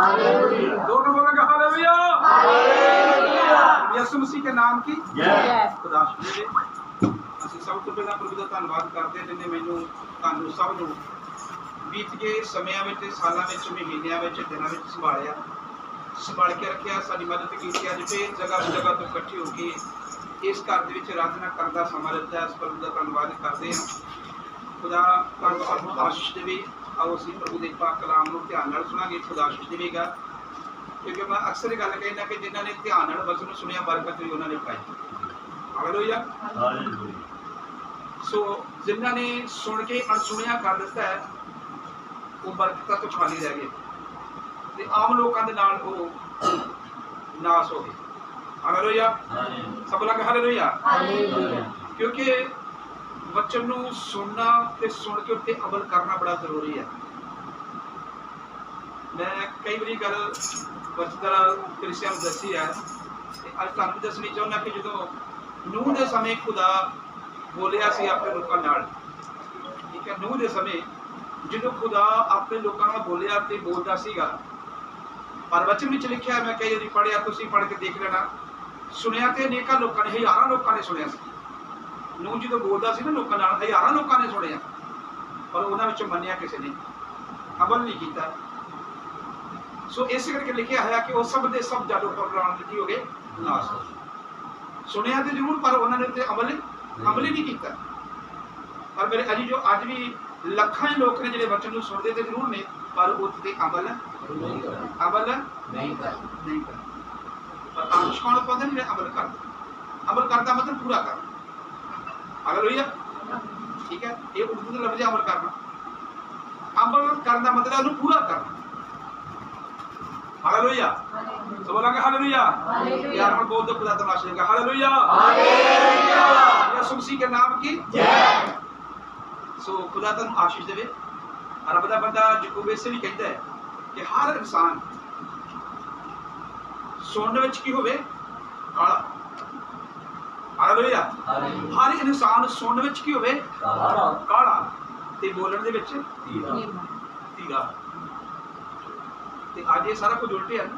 Hallelujah दोनों बोलेंगे hallelujah ਯਿਸੂ ਮਸੀਹ ਦੇ ਨਾਮ ਕੀ ਜੈ ਖੁਦਾ ਸ਼ੁਕਰ ਅਸੀਂ ਸਭ ਤੋਂ ਪਹਿਲਾਂ ਪ੍ਰਭੂ ਦਾ ਧੰਨਵਾਦ ਕਰਦੇ ਹਾਂ ਜਿਨੇ ਮੈਨੂੰ ਤੁਹਾਨੂੰ ਸਭ ਨੂੰ ਬੀਤ ਗਏ ਸਮਿਆਂ ਵਿੱਚ ਸਾਲਾਂ ਵਿੱਚ ਮਹੀਨਿਆਂ ਵਿੱਚ ਦਿਨਾਂ ਵਿੱਚ ਸੰਭਾਲਿਆ ਸੰਭਾਲ ਕੇ ਰੱਖਿਆ ਸਾਡੀ ਮਦਦ ਕੀਤੀ ਅੱਜ ਫੇਰ ਜਗ੍ਹਾ ਜਗ੍ਹਾ ਤੋਂ ਇਕੱਠੇ ਹੋ ਕੇ ਇਸ ਘਰ ਦੇ ਵਿੱਚ ਆਰਾਧਨਾ ਕਰਨ ਦਾ ਸਮਾਂ ਦਿੱਤਾ ਇਸ ਪ੍ਰਭੂ ਦਾ ਧੰਨਵਾਦ ਕਰਦੇ ਹਾਂ ਖੁਦਾ ਤੁਹਾਨੂੰ ਸਭ ਨੂੰ ਆਸ਼ੀਸ਼ ਦੇਵੇ ਆਓ ਅਸੀਂ ਪ੍ਰਭੂ ਦੇ ਪਾਕ ਕਲਾਮ ਨੂੰ ਧਿਆਨ ਨਾਲ ਸੁਣਾਂਗੇ ਖੁਦਾ ਆਸ਼ੀਸ਼ ਦੇਵੇਗਾ ਕਿਉਂਕਿ ਮੈਂ ਅਕਸਰ ਇਹ ਗੱਲ ਕਹਿੰਦਾ ਕਿ ਜਿਨ੍ਹਾਂ ਨੇ ਧਿਆਨ ਨਾਲ ਵਚਨ ਨੂੰ ਸੁਣਿਆ ਬਰਕਤ ਵੀ ਉਹਨਾਂ ਨੇ ਪਾਈ। ਹਾਲੇਲੂਇਆ। ਹਾਲੇਲੂਇਆ। ਸੋ ਜਿਨ੍ਹਾਂ ਨੇ ਸੁਣ ਕੇ ਅਣਸੁਣਿਆ ਕਰ ਦਿੱਤਾ ਹੈ ਉਹ ਬਰਕਤਾਂ ਤੋਂ ਖਾਲੀ ਰਹਿ ਗਏ ਤੇ ਆਮ ਲੋਕਾਂ ਦੇ ਨਾਲ ਉਹ ਨਾਸ ਹੋ ਗਏ। ਹਾਲੇਲੂਇਆ। ਹਾਲੇਲੂਇਆ। ਸਭ ਲੱਗ ਹਾਲੇਲੂਇਆ? ਹਾਲੇਲੂਇਆ। ਕਿਉਂਕਿ ਵਚਨ ਨੂੰ ਸੁਣਨਾ ਤੇ ਸੁਣ ਕੇ ਉੱਤੇ ਅਮਲ ਕਰਨਾ ਬੜਾ ਜ਼ਰੂਰੀ ਹੈ। ਮੈਂ ਕਈ ਵਾਰੀ ਗੱਲ ਬਚਦਰ ਕ੍ਰਿਸਚੀਅਨ ਦੱਸੀ ਹੈ ਤੇ ਅੱਜ ਤੁਹਾਨੂੰ ਦੱਸਣੀ ਚਾਹੁੰਦਾ ਕਿ ਜਦੋਂ ਨੂਹ ਦੇ ਸਮੇਂ ਖੁਦਾ ਬੋਲਿਆ ਸੀ ਆਪਣੇ ਲੋਕਾਂ ਨਾਲ, ਠੀਕ ਹੈ, ਨੂਹ ਦੇ ਸਮੇਂ ਜਦੋਂ ਖੁਦਾ ਆਪਣੇ ਲੋਕਾਂ ਨਾਲ ਬੋਲਿਆ ਤੇ ਬੋਲਦਾ ਸੀਗਾ, ਪਰ ਵਚਨ ਵਿੱਚ ਲਿਖਿਆ ਮੈਂ ਕਈ ਵਾਰੀ ਪੜਿਆ ਤੁਸੀਂ ਪੜ੍ਹ ਕੇ ਦੇਖ ਲੈਣਾ, ਸੁਣਿਆ ਤੇ ਅਨੇਕਾਂ ਲੋਕਾਂ ਨੇ, ਹਜ਼ਾਰਾਂ ਲੋਕਾਂ ਨੇ ਸੁਣਿਆ ਸੀ। ਨੂੰ ਜਦੋਂ ਬੋਲਦਾ ਸੀ ਨਾ ਲੋਕਾਂ ਨਾਲ ਹਜ਼ਾਰਾਂ ਲੋਕਾਂ ਨੇ ਸੁਣਿਆ। ਪਰ ਉਹਨਾਂ ਵਿੱਚੋਂ ਮੰਨਿਆ ਕਿਸੇ ਨੇ। ਅਮਲ ਨਹੀਂ ਕੀਤਾ। ਸੋ ਇਸ ਕਰਕੇ ਲਿਖਿਆ ਹੋਇਆ ਕਿ ਉਹ ਸਭ ਦੇ ਸਭ ਜਾਦੂ ਪ੍ਰੋਗਰਾਮ ਕੀ ਹੋ ਗਏ? ਨਾਸ ਹੋ। ਸੁਣਿਆ ਤੇ ਜ਼ਰੂਰ ਪਰ ਉਹਨਾਂ ਨੇ ਤੇ ਅਮਲ ਅਮਲ ਹੀ ਨਹੀਂ ਕੀਤਾ। ਪਰ ਮੇਰੇ ਅਜੀ ਜੋ ਅੱਜ ਵੀ ਲੱਖਾਂ ਹੀ ਲੋਕ ਨੇ ਜਿਹੜੇ ਵਚਨ ਨੂੰ ਸੁਣਦੇ ਤੇ ਜ਼ਰੂਰ ਨੇ ਪਰ ਉਹ ਤੇ ਅਮਲ ਅਮਲ ਨਹੀਂ ਕਰ ਨਹੀਂ ਕਰਦਾ ਪਰ ਆਂਸ਼ ਕੌਣ ਪਾਉਂਦੇ ਨੇ ਜਿਹੜੇ ਅਮਲ ਕਰਦੇ। ਅਮਲ ਕਰਦਾ ਮਤਲਬ ਪੂਰਾ ਕਰਨਾ ਹਾਲੇਲੂਇਆ ਠੀਕ ਹੈ ਇਹ ਉਰਦੂ ਦੇ ਲਫ਼ਜ਼ ਅਮਲ ਕਰਨਾ। ਅਮਲ ਕਰਨ ਦਾ ਮਤਲਬ ਉਹਨੂੰ ਪੂਰਾ ਕਰਨਾ। ਹਾਲੇਲੂਇਆ। ਯਾਰ ਹੁਣ ਬੋਲ ਦੋ ਖੁਦਾ ਤਮਾਸ਼ੇ ਦਾ ਹਾਲੇਲੂਇਆ ਹਾਲੇਲੂਇਆ ਯਿਸੂ ਮਸੀਹ ਦੇ ਨਾਮ ਕੀ? ਜੈ। ਸੋ ਖੁਦਾ ਤੁਹਾਨੂੰ ਆਸ਼ੀਸ਼ ਦੇਵੇ। ਰੱਬ ਦਾ ਬੰਦਾ ਜਕੂਬੇ ਸੇ ਵੀ ਕਹਿੰਦਾ ਹੈ ਕਿ ਹਰ ਇਨਸਾਨ ਸੁਣਨ ਵਿੱਚ ਕੀ ਹੋਵੇ? ਕਾਲਾ। ਹਾਲੇਲੂਇਆ। ਹਰ ਇਨਸਾਨ ਸੁਣਨ ਵਿੱਚ ਕੀ ਹੋਵੇ? ਕਾਲਾ। ਤੇ ਬੋਲਣ ਦੇ ਵਿੱਚ ਧੀਰਾ। ਤੇ ਅੱਜ ਇਹ ਸਾਰਾ ਕੁਝ ਉਲਟਿਆ ਨਾ।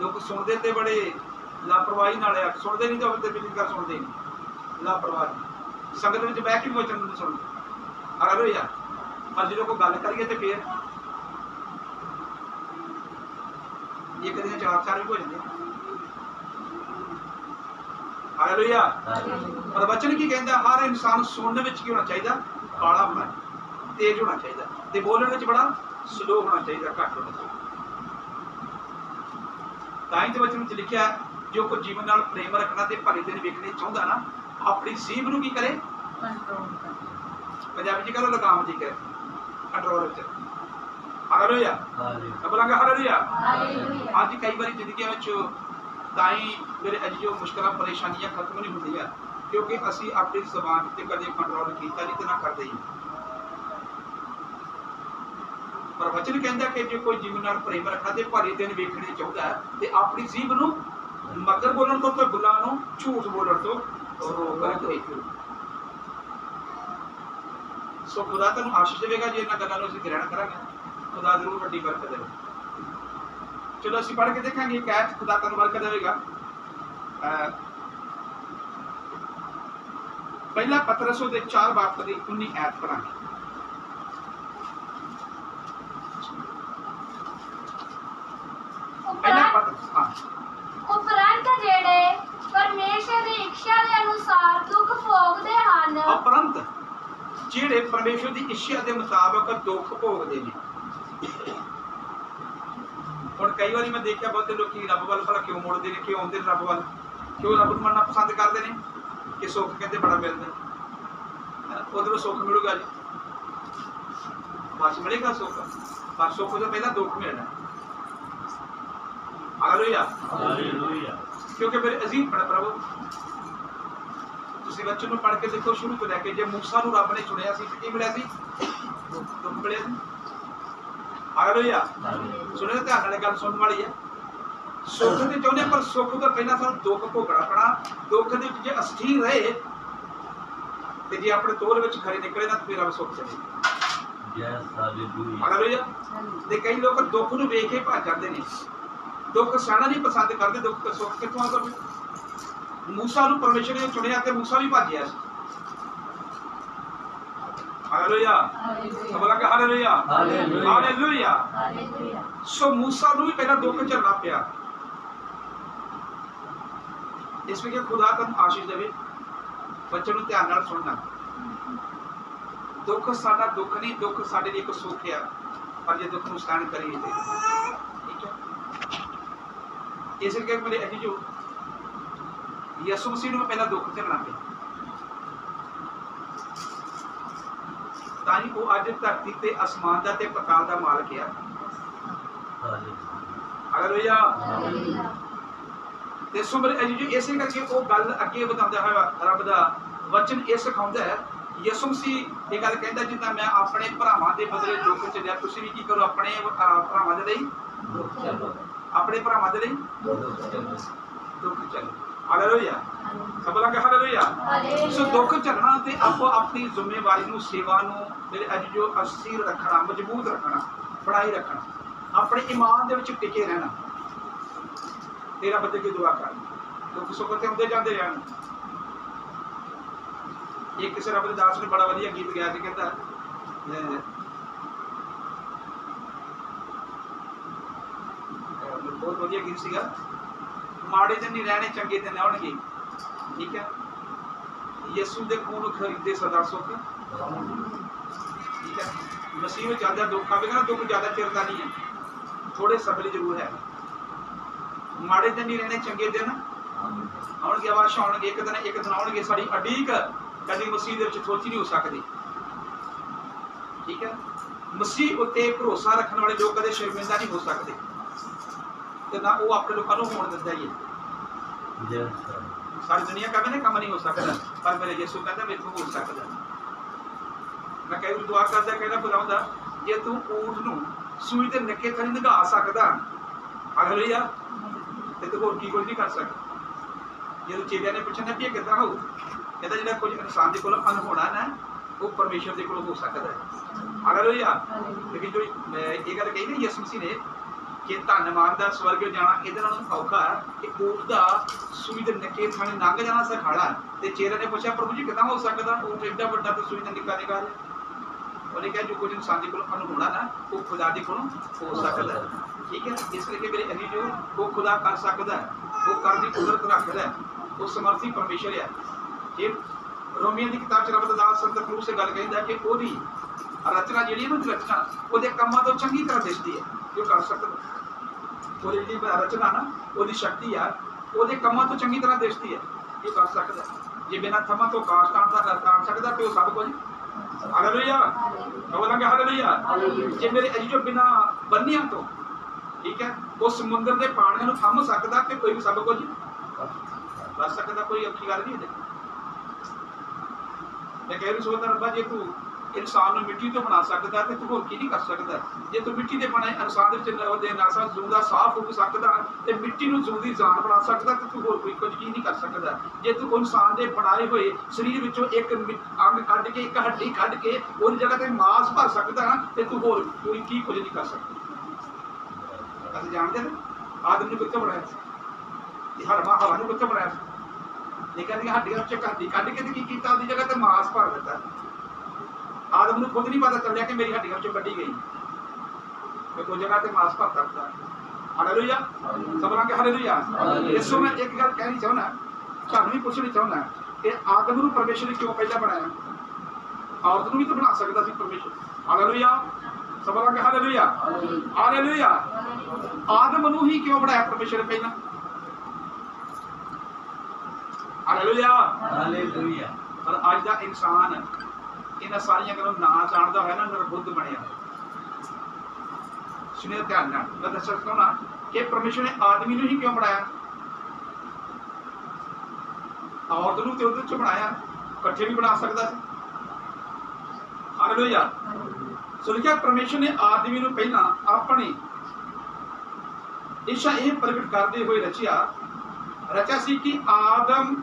ਲੋਕ ਸੁਣਦੇ ਤੇ ਬੜੇ ਲਾਪਰਵਾਹੀ ਨਾਲ ਆ। ਸੁਣਦੇ ਨਹੀਂ ਤਾਂ ਤੇ ਬਿਲਕੁਲ ਸੁਣਦੇ। ਨਹੀਂ। ਲਾਪਰਵਾਹੀ ਸੰਗਤ ਵਿੱਚ ਬਹਿ ਕੇ ਵਚਨ ਨਹੀਂ ਸੁਣਦੇ। ਹਾਲੇਲੂਇਆ। ਪਰ ਜਦੋਂ ਕੋਈ ਗੱਲ ਕਰੀਏ ਤੇ ਫੇਰ ਇੱਕ ਦਿਨ ਚਾਰ ਚਾਰ ਵੀ ਹੋ ਜਾਂਦੇ ਹਾਲੇਲੂਇਆ। ਪਰ ਵਚਨ ਕੀ ਕਹਿੰਦਾ ਹਰ ਇਨਸਾਨ ਸੁਣਨ ਵਿੱਚ ਕੀ ਹੋਣਾ ਚਾਹੀਦਾ? ਕਾਲਾ ਹੋਣਾ ਤੇਜ਼ ਹੋਣਾ ਚਾਹੀਦਾ। ਤੇ ਬੋਲਣ ਵਿੱਚ ਬੜਾ ਸਲੋ ਹੋਣਾ ਚਾਹੀਦਾ ਘੱਟ ਹੋਣਾ ਚਾਹੀਦਾ। ਤਾਂ ਹੀ ਤੇ ਵਚਨ ਵਿੱਚ ਲਿਖਿਆ ਜੋ ਕੋ ਜੀਵਨ ਨਾਲ ਪ੍ਰੇਮ ਰੱਖਣਾ ਤੇ ਭਲੇ ਦਿਨ ਵੇਖਣੇ ਚਾਹੁੰਦਾ ਨਾ ਆਪਣੀ ਸੀਬ ਨੂੰ ਕੀ ਕਰੇ? ਪੰਜਾਬੀ ਚ ਕਹੋ ਲਗਾਮ ਜੀ ਕਰੇ ਕੰਟਰੋਲ ਵਿੱਚ। ਹਾਲੇਲੂਇਆ। ਹਾਲੇਲੂਇਆ। ਬੋਲਾਂਗੇ ਹਾਲੇਲੂਇਆ। ਹਾਲੇਲੂਇਆ। ਅੱਜ ਕਈ ਵਾਰੀ ਜ਼ਿੰਦਗੀ ਵਿੱਚ ਤਾਂ ਹੀ ਮੇਰੇ ਅੱਜ ਜੋ ਮੁਸ਼ਕਲਾਂ ਪਰੇਸ਼ਾਨੀਆਂ ਖਤਮ ਨਹੀਂ ਹੁੰਦੀਆਂ ਕਿਉਂਕਿ ਅਸੀਂ ਆਪਣੀ ਜ਼ਬਾਨ ਤੇ ਕਦੇ ਕੰਟਰੋਲ ਕੀਤਾ ਨਹੀਂ ਤੇ ਨਾ ਕਰਦੇ ਹੀ। ਪਰ ਵਚਨ ਕਹਿੰਦਾ ਕਿ ਜੇ ਕੋਈ ਜੀਵਨ ਨਾਲ ਪ੍ਰੇਮ ਰੱਖਣਾ ਤੇ ਭਾਰੀ ਦਿਨ ਵੇਖਣੇ ਚਾਹੁੰਦਾ ਤੇ ਆਪਣੀ ਜੀਭ ਨੂੰ ਮਗਰ ਬੋਲਣ ਤੋਂ ਤੇ ਬੁਲਾ ਨੂੰ ਝੂਠ ਬੋਲਣ ਤੋਂ ਰੋਕ ਰੱਖੇ ਸੋ ਖੁਦਾ ਤੁਹਾਨੂੰ ਆਸ਼ੀਸ਼ ਦੇਵੇਗਾ ਜੇ ਇਹਨਾਂ ਗੱਲਾਂ ਨੂੰ ਅਸੀਂ ਗ੍ਰਹਿਣ ਕਰਾਂਗੇ ਖੁਦਾ ਜ਼ਰੂਰ ਵੱਡੀ ਬਰਕਤ ਦੇਵੇਗਾ ਚਲੋ ਅਸੀਂ ਪੜ੍ਹ ਕੇ ਦੇਖਾਂਗੇ ਇੱਕ ਐਤ ਖੁਦਾ ਤੁਹਾਨੂੰ ਬਰਕਤ ਦੇਵੇਗਾ। ਪਹਿਲਾ ਪਤਰਸੋ ਦੇ 4 ਬਾਪ ਦੀ 19 ਐਤ ਪੜਾਂਗੇ ਪਹਿਲਾ ਪਤਰਸ ਹਾਂ। ਉਪਰੰਤ ਜਿਹੜੇ ਪਰਮੇਸ਼ਰ ਦੀ ਇੱਛਾ ਦੇ ਅਨੁਸਾਰ ਦੁੱਖ ਭੋਗਦੇ ਹਨ। ਉਪਰੰਤ ਜਿਹੜੇ ਪਰਮੇਸ਼ਵਰ ਦੀ ਇੱਛਾ ਦੇ ਮੁਤਾਬਕ ਦੁੱਖ ਭੋਗਦੇ ਨੇ। ਹੁਣ ਕਈ ਵਾਰੀ ਮੈਂ ਦੇਖਿਆ ਬਹੁਤੇ ਲੋਕੀ ਰੱਬ ਵੱਲ ਭਲਾ ਕਿਉਂ ਮੁੜਦੇ ਨੇ ਕਿਉਂ ਆਉਂਦੇ ਰੱਬ ਵੱਲ। ਕਿਉਂ ਰੱਬ ਨੂੰ ਮੰਨਣਾ ਪਸੰਦ ਕਰਦੇ ਨੇ? ਕਿ ਸੁੱਖ ਕਹਿੰਦੇ ਬੜਾ ਮਿਲਦਾ। ਉਧਰੋਂ ਸੁੱਖ ਮਿਲੂਗਾ ਜੀ। ਬਸ ਮਿਲੇਗਾ ਸੁੱਖ। ਪਰ ਸੁੱਖ ਤੋਂ ਪਹਿਲਾਂ ਦੁੱਖ ਮਿਲਣਾ। ਹਾਲੇਲੂਇਆ। ਹਾਲੇਲੂਇਆ। ਕਿਉਂਕਿ ਫਿਰ ਅਜ਼ੀਮ ਬੜਾ ਪ੍ਰਭੂ। ਤੁਸੀਂ ਬੱਚੇ ਨੂੰ ਪੜ੍ਹ ਕੇ ਦੇਖੋ ਸ਼ੁਰੂ ਤੋਂ ਲੈ ਕੇ ਜੇ ਮੂਸਾ ਨੂੰ ਰੱਬ ਨੇ ਚੁਣਿਆ ਸੀ ਕੀ ਮਿਲਿਆ ਸੀ? ਦੁੱਖ ਮਿਲਿਆ ਸੀ। ਹਾਲੇਲੂਇਆ। ਸੁਣਿਆ ਧਿਆਨ ਨਾਲ ਗੱਲ ਸੁਣਨ ਵਾਲੀ ਹੈ। ਸੁੱਖ ਤੇ ਚਾਹੁੰਦੇ ਪਰ ਸੁੱਖ ਤੋਂ ਪਹਿਲਾਂ ਸਾਨੂੰ ਦੁੱਖ ਭੋਗਣਾ ਪੈਣਾ। ਦੁੱਖ ਦੇ ਵਿੱਚ ਜੇ ਅਸਥਿਰ ਰਹੇ ਤੇ ਜੇ ਆਪਣੇ ਤੋਰ ਵਿੱਚ ਖਰੇ ਨਿਕਲੇ ਨਾ ਤਾਂ ਫਿਰ ਰੱਬ ਸੁੱਖ ਚਲੇ. ਹਾਲੇਲੂਇਆ ਤੇ ਕਈ ਲੋਕ ਦੁੱਖ ਨੂੰ ਵੇਖ ਕੇ ਭੱਜ ਜਾਂਦੇ ਨੇ। ਦੁੱਖ ਸਹਿਣਾ ਨਹੀਂ ਪਸੰਦ ਕਰਦੇ ਦੁੱਖ ਤੋਂ ਸੁੱਖ ਕਿੱਥੋਂ ਆ ਕਰਵੇ ਮੂਸਾ ਨੂੰ ਪਰਮੇਸ਼ਰ ਨੇ ਚੁਣਿਆ ਤੇ ਮੂਸਾ ਵੀ ਭੱਜਿਆ ਸੀ। ਹਾਲੇਲੂਇਆ ਸਭ ਲੱਗਾ hallelujah hallelujah. Hallelujah hallelujah so ਮੂਸਾ ਨੂੰ ਵੀ ਪਹਿਲਾਂ ਦੁੱਖ ਝੱਲਣਾ ਪਿਆ। ਇਸ ਵਿੱਚ ਖੁਦਾ ਤੁਹਾਨੂੰ ਆਸ਼ੀਸ਼ ਦੇਵੇ ਬੱਚੇ ਨੂੰ ਧਿਆਨ ਨਾਲ ਸੁਣਨਾ। ਦੁੱਖ ਸਾਡਾ ਦੁੱਖ ਨਹੀਂ ਦੁੱਖ ਸਾਡੇ ਲਈ ਇੱਕ ਸੁੱਖ ਆ ਪਰ ਜੇ ਦੁੱਖ ਨੂੰ ਸਹਿਣ ਕਰੀਏ ਤੇ। ਠੀਕ ਹੈ? ਇਸ ਕਰਕੇ ਮੇਰੇ ਅਜੀ ਜੋ ਯਿਸੂ ਮਸੀਹ ਨੂੰ ਪਹਿਲਾਂ ਦੁੱਖ ਝੱਲਣਾ ਪਿਆ ਤਾਂ ਹੀ ਉਹ ਅੱਜ ਧਰਤੀ ਤੇ ਅਸਮਾਨ ਦਾ ਤੇ ਪਤਾਲ ਦਾ ਮਾਲਕ ਆ. ਹਾਲੇਲੂਇਆ ਹਾਲੇਲੂਇਆ ਤੇ ਸੋ ਮੇਰੇ ਅਜੀ ਜੋ ਇਸੇ ਕਰਕੇ ਉਹ ਗੱਲ ਅੱਗੇ ਵਧਾਉਂਦਾ ਹੋਇਆ ਰੱਬ ਦਾ ਵਚਨ ਇਹ ਸਿਖਾਉਂਦਾ ਹੈ ਯਿਸੂ ਮਸੀਹ ਇਹ ਗੱਲ ਕਹਿੰਦਾ ਜਿੱਦਾਂ ਮੈਂ ਆਪਣੇ ਭਰਾਵਾਂ ਦੇ ਬਦਲੇ ਦੁੱਖ ਚੱਲਿਆ ਤੁਸੀਂ ਵੀ ਕੀ ਕਰੋ ਆਪਣੇ ਭਰਾਵਾਂ ਦੇ ਲਈ ਆਪਣੇ ਭਰਾਵਾਂ ਦੇ ਲਈ ਦੁੱਖ ਚੱਲੋ। ਹਾਲੇਲੂਇਆ। ਸਭ ਲੱਗਾ ਹਾਲੇਲੂਇਆ। ਸੋ ਦੁੱਖ ਝੱਲਣਾ ਤੇ ਆਪੋ ਆਪਣੀ ਜ਼ਿੰਮੇਵਾਰੀ ਨੂੰ ਸੇਵਾ ਨੂੰ ਮੇਰੇ ਅੱਜ ਜੋ ਅਸਥਿਰ ਰੱਖਣਾ ਮਜ਼ਬੂਤ ਰੱਖਣਾ ਫੜਾਈ ਰੱਖਣਾ। ਆਪਣੇ ਈਮਾਨ ਦੇ ਵਿੱਚ ਟਿਕੇ ਰਹਿਣਾ। ਤੇਰਾ ਬੱਦੇ ਕੀ ਦੁਆ ਕਰ ਦੁੱਖ ਸੁੱਖ ਤੇ ਹੁੰਦੇ ਜਾਂਦੇ ਰਹਿਣ। ਇਹ ਕਿਸੇ ਰੱਬ ਦੇ ਦਾਸ ਨੇ ਬੜਾ ਵਧੀਆ ਗੀਤ ਗਾਇਆ ਸੀ, ਕਹਿੰਦਾ ਬਹੁਤ ਵਧੀਆ ਗੀਤ ਸੀਗਾ। ਮਾੜੇ ਦਿਨ ਨਹੀਂ ਰਹਿਣੇ, ਚੰਗੇ ਦਿਨ ਆਉਣਗੇ। ਠੀਕ ਹੈ? ਯਿਸੂ ਦੇ ਖੂਨ ਖਰੀਦੇ ਸਦਾ ਸੁੱਖ। ਠੀਕ ਹੈ? ਮਸੀਹ ਵਿੱਚ ਜ਼ਿਆਦਾ ਦੁੱਖ ਆਵੇਗਾ ਨਾ, ਦੁੱਖ ਜ਼ਿਆਦਾ ਚਿਰਦਾ ਨਹੀਂ ਹੈ। ਥੋੜੇ ਸਬਰ ਜ਼ਰੂਰ ਹੈ। ਮਾੜੇ ਦਿਨ ਨਹੀਂ ਰਹਿਣੇ, ਚੰਗੇ ਦਿਨ। ਆਉਣਗੇ, ਆਵਾਜ਼ ਆਉਣਗੇ ਇੱਕ ਦਿਨ ਇੱਕ ਦਿਨ ਆਉਣਗੇ ਸਾਡੀ ਅਡੀਕ ਕਦੀ ਮਸੀਹ ਦੇ ਵਿੱਚ ਥੋਚੀ ਨਹੀਂ ਹੋ ਸਕਦੀ। ਠੀਕ ਹੈ? ਮਸੀਹ ਉੱਤੇ ਭਰੋਸਾ ਰੱਖਣ ਵਾਲੇ ਲੋਕ ਕਦੇ ਸ਼ਰਮਿੰਦਾ ਨਹੀਂ ਹੋ ਸਕਦੇ। ਤੇ ਨਾ ਉਹ ਆਪਣੇ ਲੋਕਾਂ ਨੂੰ ਹੋਣ ਦਿੰਦਾ ਹੀ ਹੈ। ਸਾਰੀ ਦੁਨੀਆ ਕਹਿੰਦੇ ਕੰਮ ਨਹੀਂ ਹੋ ਸਕਦਾ, ਪਰ ਮੇਰੇ ਯਿਸੂ ਕਹਿੰਦਾ ਮੇਰੇ ਤੋਂ ਹੋ ਸਕਦਾ। ਮੈਂ ਕਈ ਦੁਆ ਕਰਦਾ, ਕਹਿੰਦਾ ਬੁਲਾਉਂਦਾ ਜੇ ਤੂੰ ਊਠ ਨੂੰ ਸੂਈ ਦੇ ਨੱਕੇ ਥੱਲੇ ਨਿਗਾਹ ਸਕਦਾ, ਹਾਲੇਲੂਇਆ ਤੇ ਤੂੰ ਹੋਰ ਕੀ ਕੁਝ ਨਹੀਂ ਕਰ ਸਕਦਾ। ਜਦੋਂ ਚੇਲਿਆਂ ਨੇ ਪੁੱਛਿਆ ਵੀ ਇਹ ਕਿੱਦਾਂ ਹੋਊ? ਕਹਿੰਦਾ ਜਿਹੜਾ ਕੁਝ ਇਨਸਾਨ ਦੇ ਕੋਲ ਅਨਹੋਣਾ ਨਾ, ਉਹ ਪਰਮੇਸ਼ਰ ਦੇ ਕੋਲ ਹੋ ਸਕਦਾ ਹੈ। ਹਾਲੇਲੂਇਆ ਲੇਕਿਨ ਜੋ ਇਹ ਗੱਲ ਕਹੀ ਨਾ ਯਿਸੂ ਮਸੀਹ ਨੇ ਕਿ ਧੰਨਵਾਦ ਦਾ ਸਵਰਗ ਜਾਣਾ, ਇਹਦੇ ਨਾਲੋਂ ਔਖਾ ਕਿ ਊਠ ਦਾ ਸੂਈ ਦੇ ਨੱਕੇ ਥਾਣੇ ਲੰਘ ਜਾਣਾ ਸਖਾਲਾ ਤੇ ਚੇਲੇ ਨੇ ਪੁੱਛਿਆ, ਪ੍ਰਭੂ ਜੀ, ਕਿਦਾਂ ਹੋ ਸਕਦਾ? ਊਠ ਏਡਾ ਵੱਡਾ ਤੇ ਸੂਈ ਦਾ ਨਿੱਕਾ ਨਿੱਕਾ ਰਿਹਾ ਉਹਨੇ ਕਿਹਾ ਜੋ ਕੁਝ ਇਨਸਾਨ ਦੇ ਕੋਲ ਅਨਹੋਣਾ ਨਾ ਉਹ ਖੁਦਾ ਦੇ ਕੋਲੋਂ ਹੋ ਸਕਦਾ ਹੈ। ਠੀਕ ਹੈ ਇਸ ਕਰਕੇ ਮੇਰੇ ਅਲੀ ਜੋ ਉਹ ਖੁਦਾ ਕਰ ਸਕਦਾ ਹੈ ਉਹ ਕਰਨ ਦੀ ਕੁਦਰਤ ਰੱਖਦਾ ਹੈ ਉਹ ਸਮਰਥੀ ਪਰਮੇਸ਼ਰ ਹੈ। ਇਹ ਰੋਮੀਆਂ ਦੀ ਕਿਤਾਬ ਚ ਰੱਬ ਦਾ ਦਾਸ ਸੰਤ ਖਰੂਸ ਇਹ ਗੱਲ ਕਹਿੰਦਾ ਕਿ ਉਹਦੀ ਰਚਨਾ ਜਿਹੜੀ ਹੈ ਨਾ ਉਹਦੀ ਰਚਨਾ ਉਹਦੇ ਕੰਮਾਂ ਤੋਂ ਚੰਗੀ ਤਰ੍ਹਾਂ ਦਿਸਦੀ ਹੈ ਜੋ ਕਰ ਸਕਦਾ ਉਹਦੀ ਜਿਹੜੀ ਰਚਨਾ ਨਾ ਉਹਦੀ ਸ਼ਕਤੀ ਆ ਉਹਦੇ ਕੰਮਾਂ ਤੋਂ ਚੰਗੀ ਤਰ੍ਹਾਂ ਦਿਸਦੀ ਹੈ ਇਹ ਕਰ ਸਕਦਾ ਜੇ ਬਿਨਾਂ ਥੰਮਾਂ ਤੋਂ ਕਾਸ਼ ਤਾਣ ਤਾਣ ਸਕਦਾ ਤੇ ਉਹ ਸਭ ਕੁਝ ਹਾਲੇਲੂਇਆ ਬੋਲਾਂਗੇ ਹਾਲੇਲੂਇਆ ਜੇ ਮੇਰੇ ਅਜੀ ਜੋ ਬਿਨਾਂ ਬੰਨਿਆਂ ਤੋਂ, ਠੀਕ ਹੈ ਉਹ ਸਮੁੰਦਰ ਦੇ ਪਾਣੀਆਂ ਨੂੰ ਥੰਮ ਸਕਦਾ ਤੇ ਕੋਈ ਵੀ ਸਭ ਕੁਝ? ਕਰ ਸਕਦਾ ਕੋਈ ਅੱਖੀ ਗੱਲ ਨਹੀਂ ਹੈ। ਮੈਂ ਕਹਿ ਰਹੀ ਸੋਚਦਾ ਰੱਬਾ ਜੇ ਤੂੰ ਇਨਸਾਨ ਨੂੰ ਮਿੱਟੀ ਤੋਂ ਬਣਾ ਸਕਦਾ ਤੇ ਤੂੰ ਹੋਰ ਕੀ ਨਹੀਂ ਕਰ ਸਕਦਾ? ਜੇ ਤੂੰ ਮਿੱਟੀ ਦੇ ਬਣੇ ਇਨਸਾਨ ਦੇ ਵਿੱਚ ਉਹਦੇ ਨਾਸਾ ਜਿਉਂਦਾ ਸਾਫ਼ ਹੋ ਸਕਦਾ ਤੇ ਮਿੱਟੀ ਨੂੰ ਜਿਉਂਦੀ ਜਾਨ ਬਣਾ ਸਕਦਾ ਤੇ ਤੂੰ ਹੋਰ ਕੋਈ ਕੁਝ ਕੀ ਨਹੀਂ ਕਰ ਸਕਦਾ। ਜੇ ਤੂੰ ਇਨਸਾਨ ਦੇ ਬਣਾਏ ਹੋਏ ਸਰੀਰ ਵਿੱਚੋਂ ਇੱਕ ਅੰਗ ਕੱਢ ਕੇ, ਇੱਕ ਹੱਡੀ ਕੱਢ ਕੇ ਉਹਦੀ ਜਗ੍ਹਾ ਤੇ ਮਾਸ ਭਰ ਸਕਦਾ ਤੇ ਤੂੰ ਹੋਰ ਕੋਈ ਕੀ ਕੁਝ ਨਹੀਂ ਕਰ ਸਕਦਾ। ਅਸੀਂ ਜਾਣਦੇ ਨੇ, ਆਦਮ ਨੂੰ ਕਿੱਥੋਂ ਬਣਾਇਆ ਸੀ? ਇਹ ਹਰਮਾ ਹਵਾ ਨੂੰ ਕਿੱਥੋਂ ਬਣਾਇਆ ਸੀ? ਨਿੱਕਾ ਹੱਡੀਆਂ ਵਿੱਚੋਂ ਹੱਡੀ ਕੱਢ ਕੇ ਤੇ ਕੀ ਕੀਤਾ? ਉਹਦੀ ਜਗ੍ਹਾ ਤੇ ਮਾਸ ਭਰ ਦਿੱਤਾ। ਆਦਮ ਨੂੰ ਖੁਦ ਨਹੀਂ ਪਤਾ ਚੱਲਿਆ ਕਿ ਮੇਰੀ ਹੱਡੀਆਂ ਵਿੱਚੋਂ ਕੱਢੀ ਗਈ। ਤੇ ਕੋਈ ਜਗ੍ਹਾ ਤੇ ਮਾਸ ਭਰ ਦਿੱਤਾ। ਹਾਲੇਲੂਇਆ ਸਭ ਨਾਲ ਕਿ ਹਾਲੇਲੂਇਆ ਹਾਲੇਲੂਇਆ। ਇਸੋ ਮੈਂ ਇੱਕ ਗੱਲ ਕਹਿਣੀ ਚਾਹੁੰਦਾ ਤੁਹਾਨੂੰ ਵੀ ਪੁੱਛਣੀ ਚਾਹੁੰਦਾ ਕਿ ਆਦਮ ਨੂੰ ਪਰਮੇਸ਼ਰ ਨੇ ਕਿਉਂ ਪਹਿਲਾਂ ਬਣਾਇਆ? ਔਰਤ ਨੂੰ ਵੀ ਤਾਂ ਬਣਾ ਸਕਦਾ ਸੀ ਪਰਮੇਸ਼ਰ। ਹਾਲੇਲੂਇਆ ਸਭ ਨਾਲ ਕਿ ਹਾਲੇਲੂਇਆ ਹਾਲੇਲੂਇਆ ਆਦਮ ਨੂੰ ਹੀ ਕਿਉਂ ਬਣਾਇਆ ਪਰਮੇਸ਼ਰ ਨੇ ਪਹਿਲਾਂ? Hallelujah Hallelujah. ਪਰ ਅੱਜ ਦਾ ਇਨਸਾਨ ਇਹਨਾਂ ਸਾਰੀਆਂ ਗੱਲਾਂ ਨਾ ਜਾਣਦਾ ਹੋਇਆ ਨਾ ਨਿਰਬੁੱਧ ਬਣਿਆ। ਸੁਣਿਓ ਧਿਆਨ ਨਾਲ, ਮੈਂ ਦੱਸ ਸਕਦਾ ਕਿ ਪਰਮੇਸ਼ਰ ਨੇ ਆਦਮੀ ਨੂੰ ਹੀ ਕਿਉਂ ਬਣਾਇਆ? ਔਰਤ ਨੂੰ ਤੇ ਉਹਦੇ ਚ ਬਣਾਇਆ, ਇਕੱਠੇ ਵੀ ਬਣਾ ਸਕਦਾ ਸੀ। ਹਾਲੇਲੂਇਆ ਸੋ ਲਿਖਿਆ ਪਰਮੇਸ਼ਰ ਨੇ ਆਦਮੀ ਨੂੰ ਪਹਿਲਾਂ ਆਪਣੀ ਇੱਛਾ ਇਹ ਪ੍ਰਗਟ ਕਰਦੇ ਹੋਏ ਰਚਿਆ ਰਚਿਆ ਸੀ ਕਿ ਆਦਮ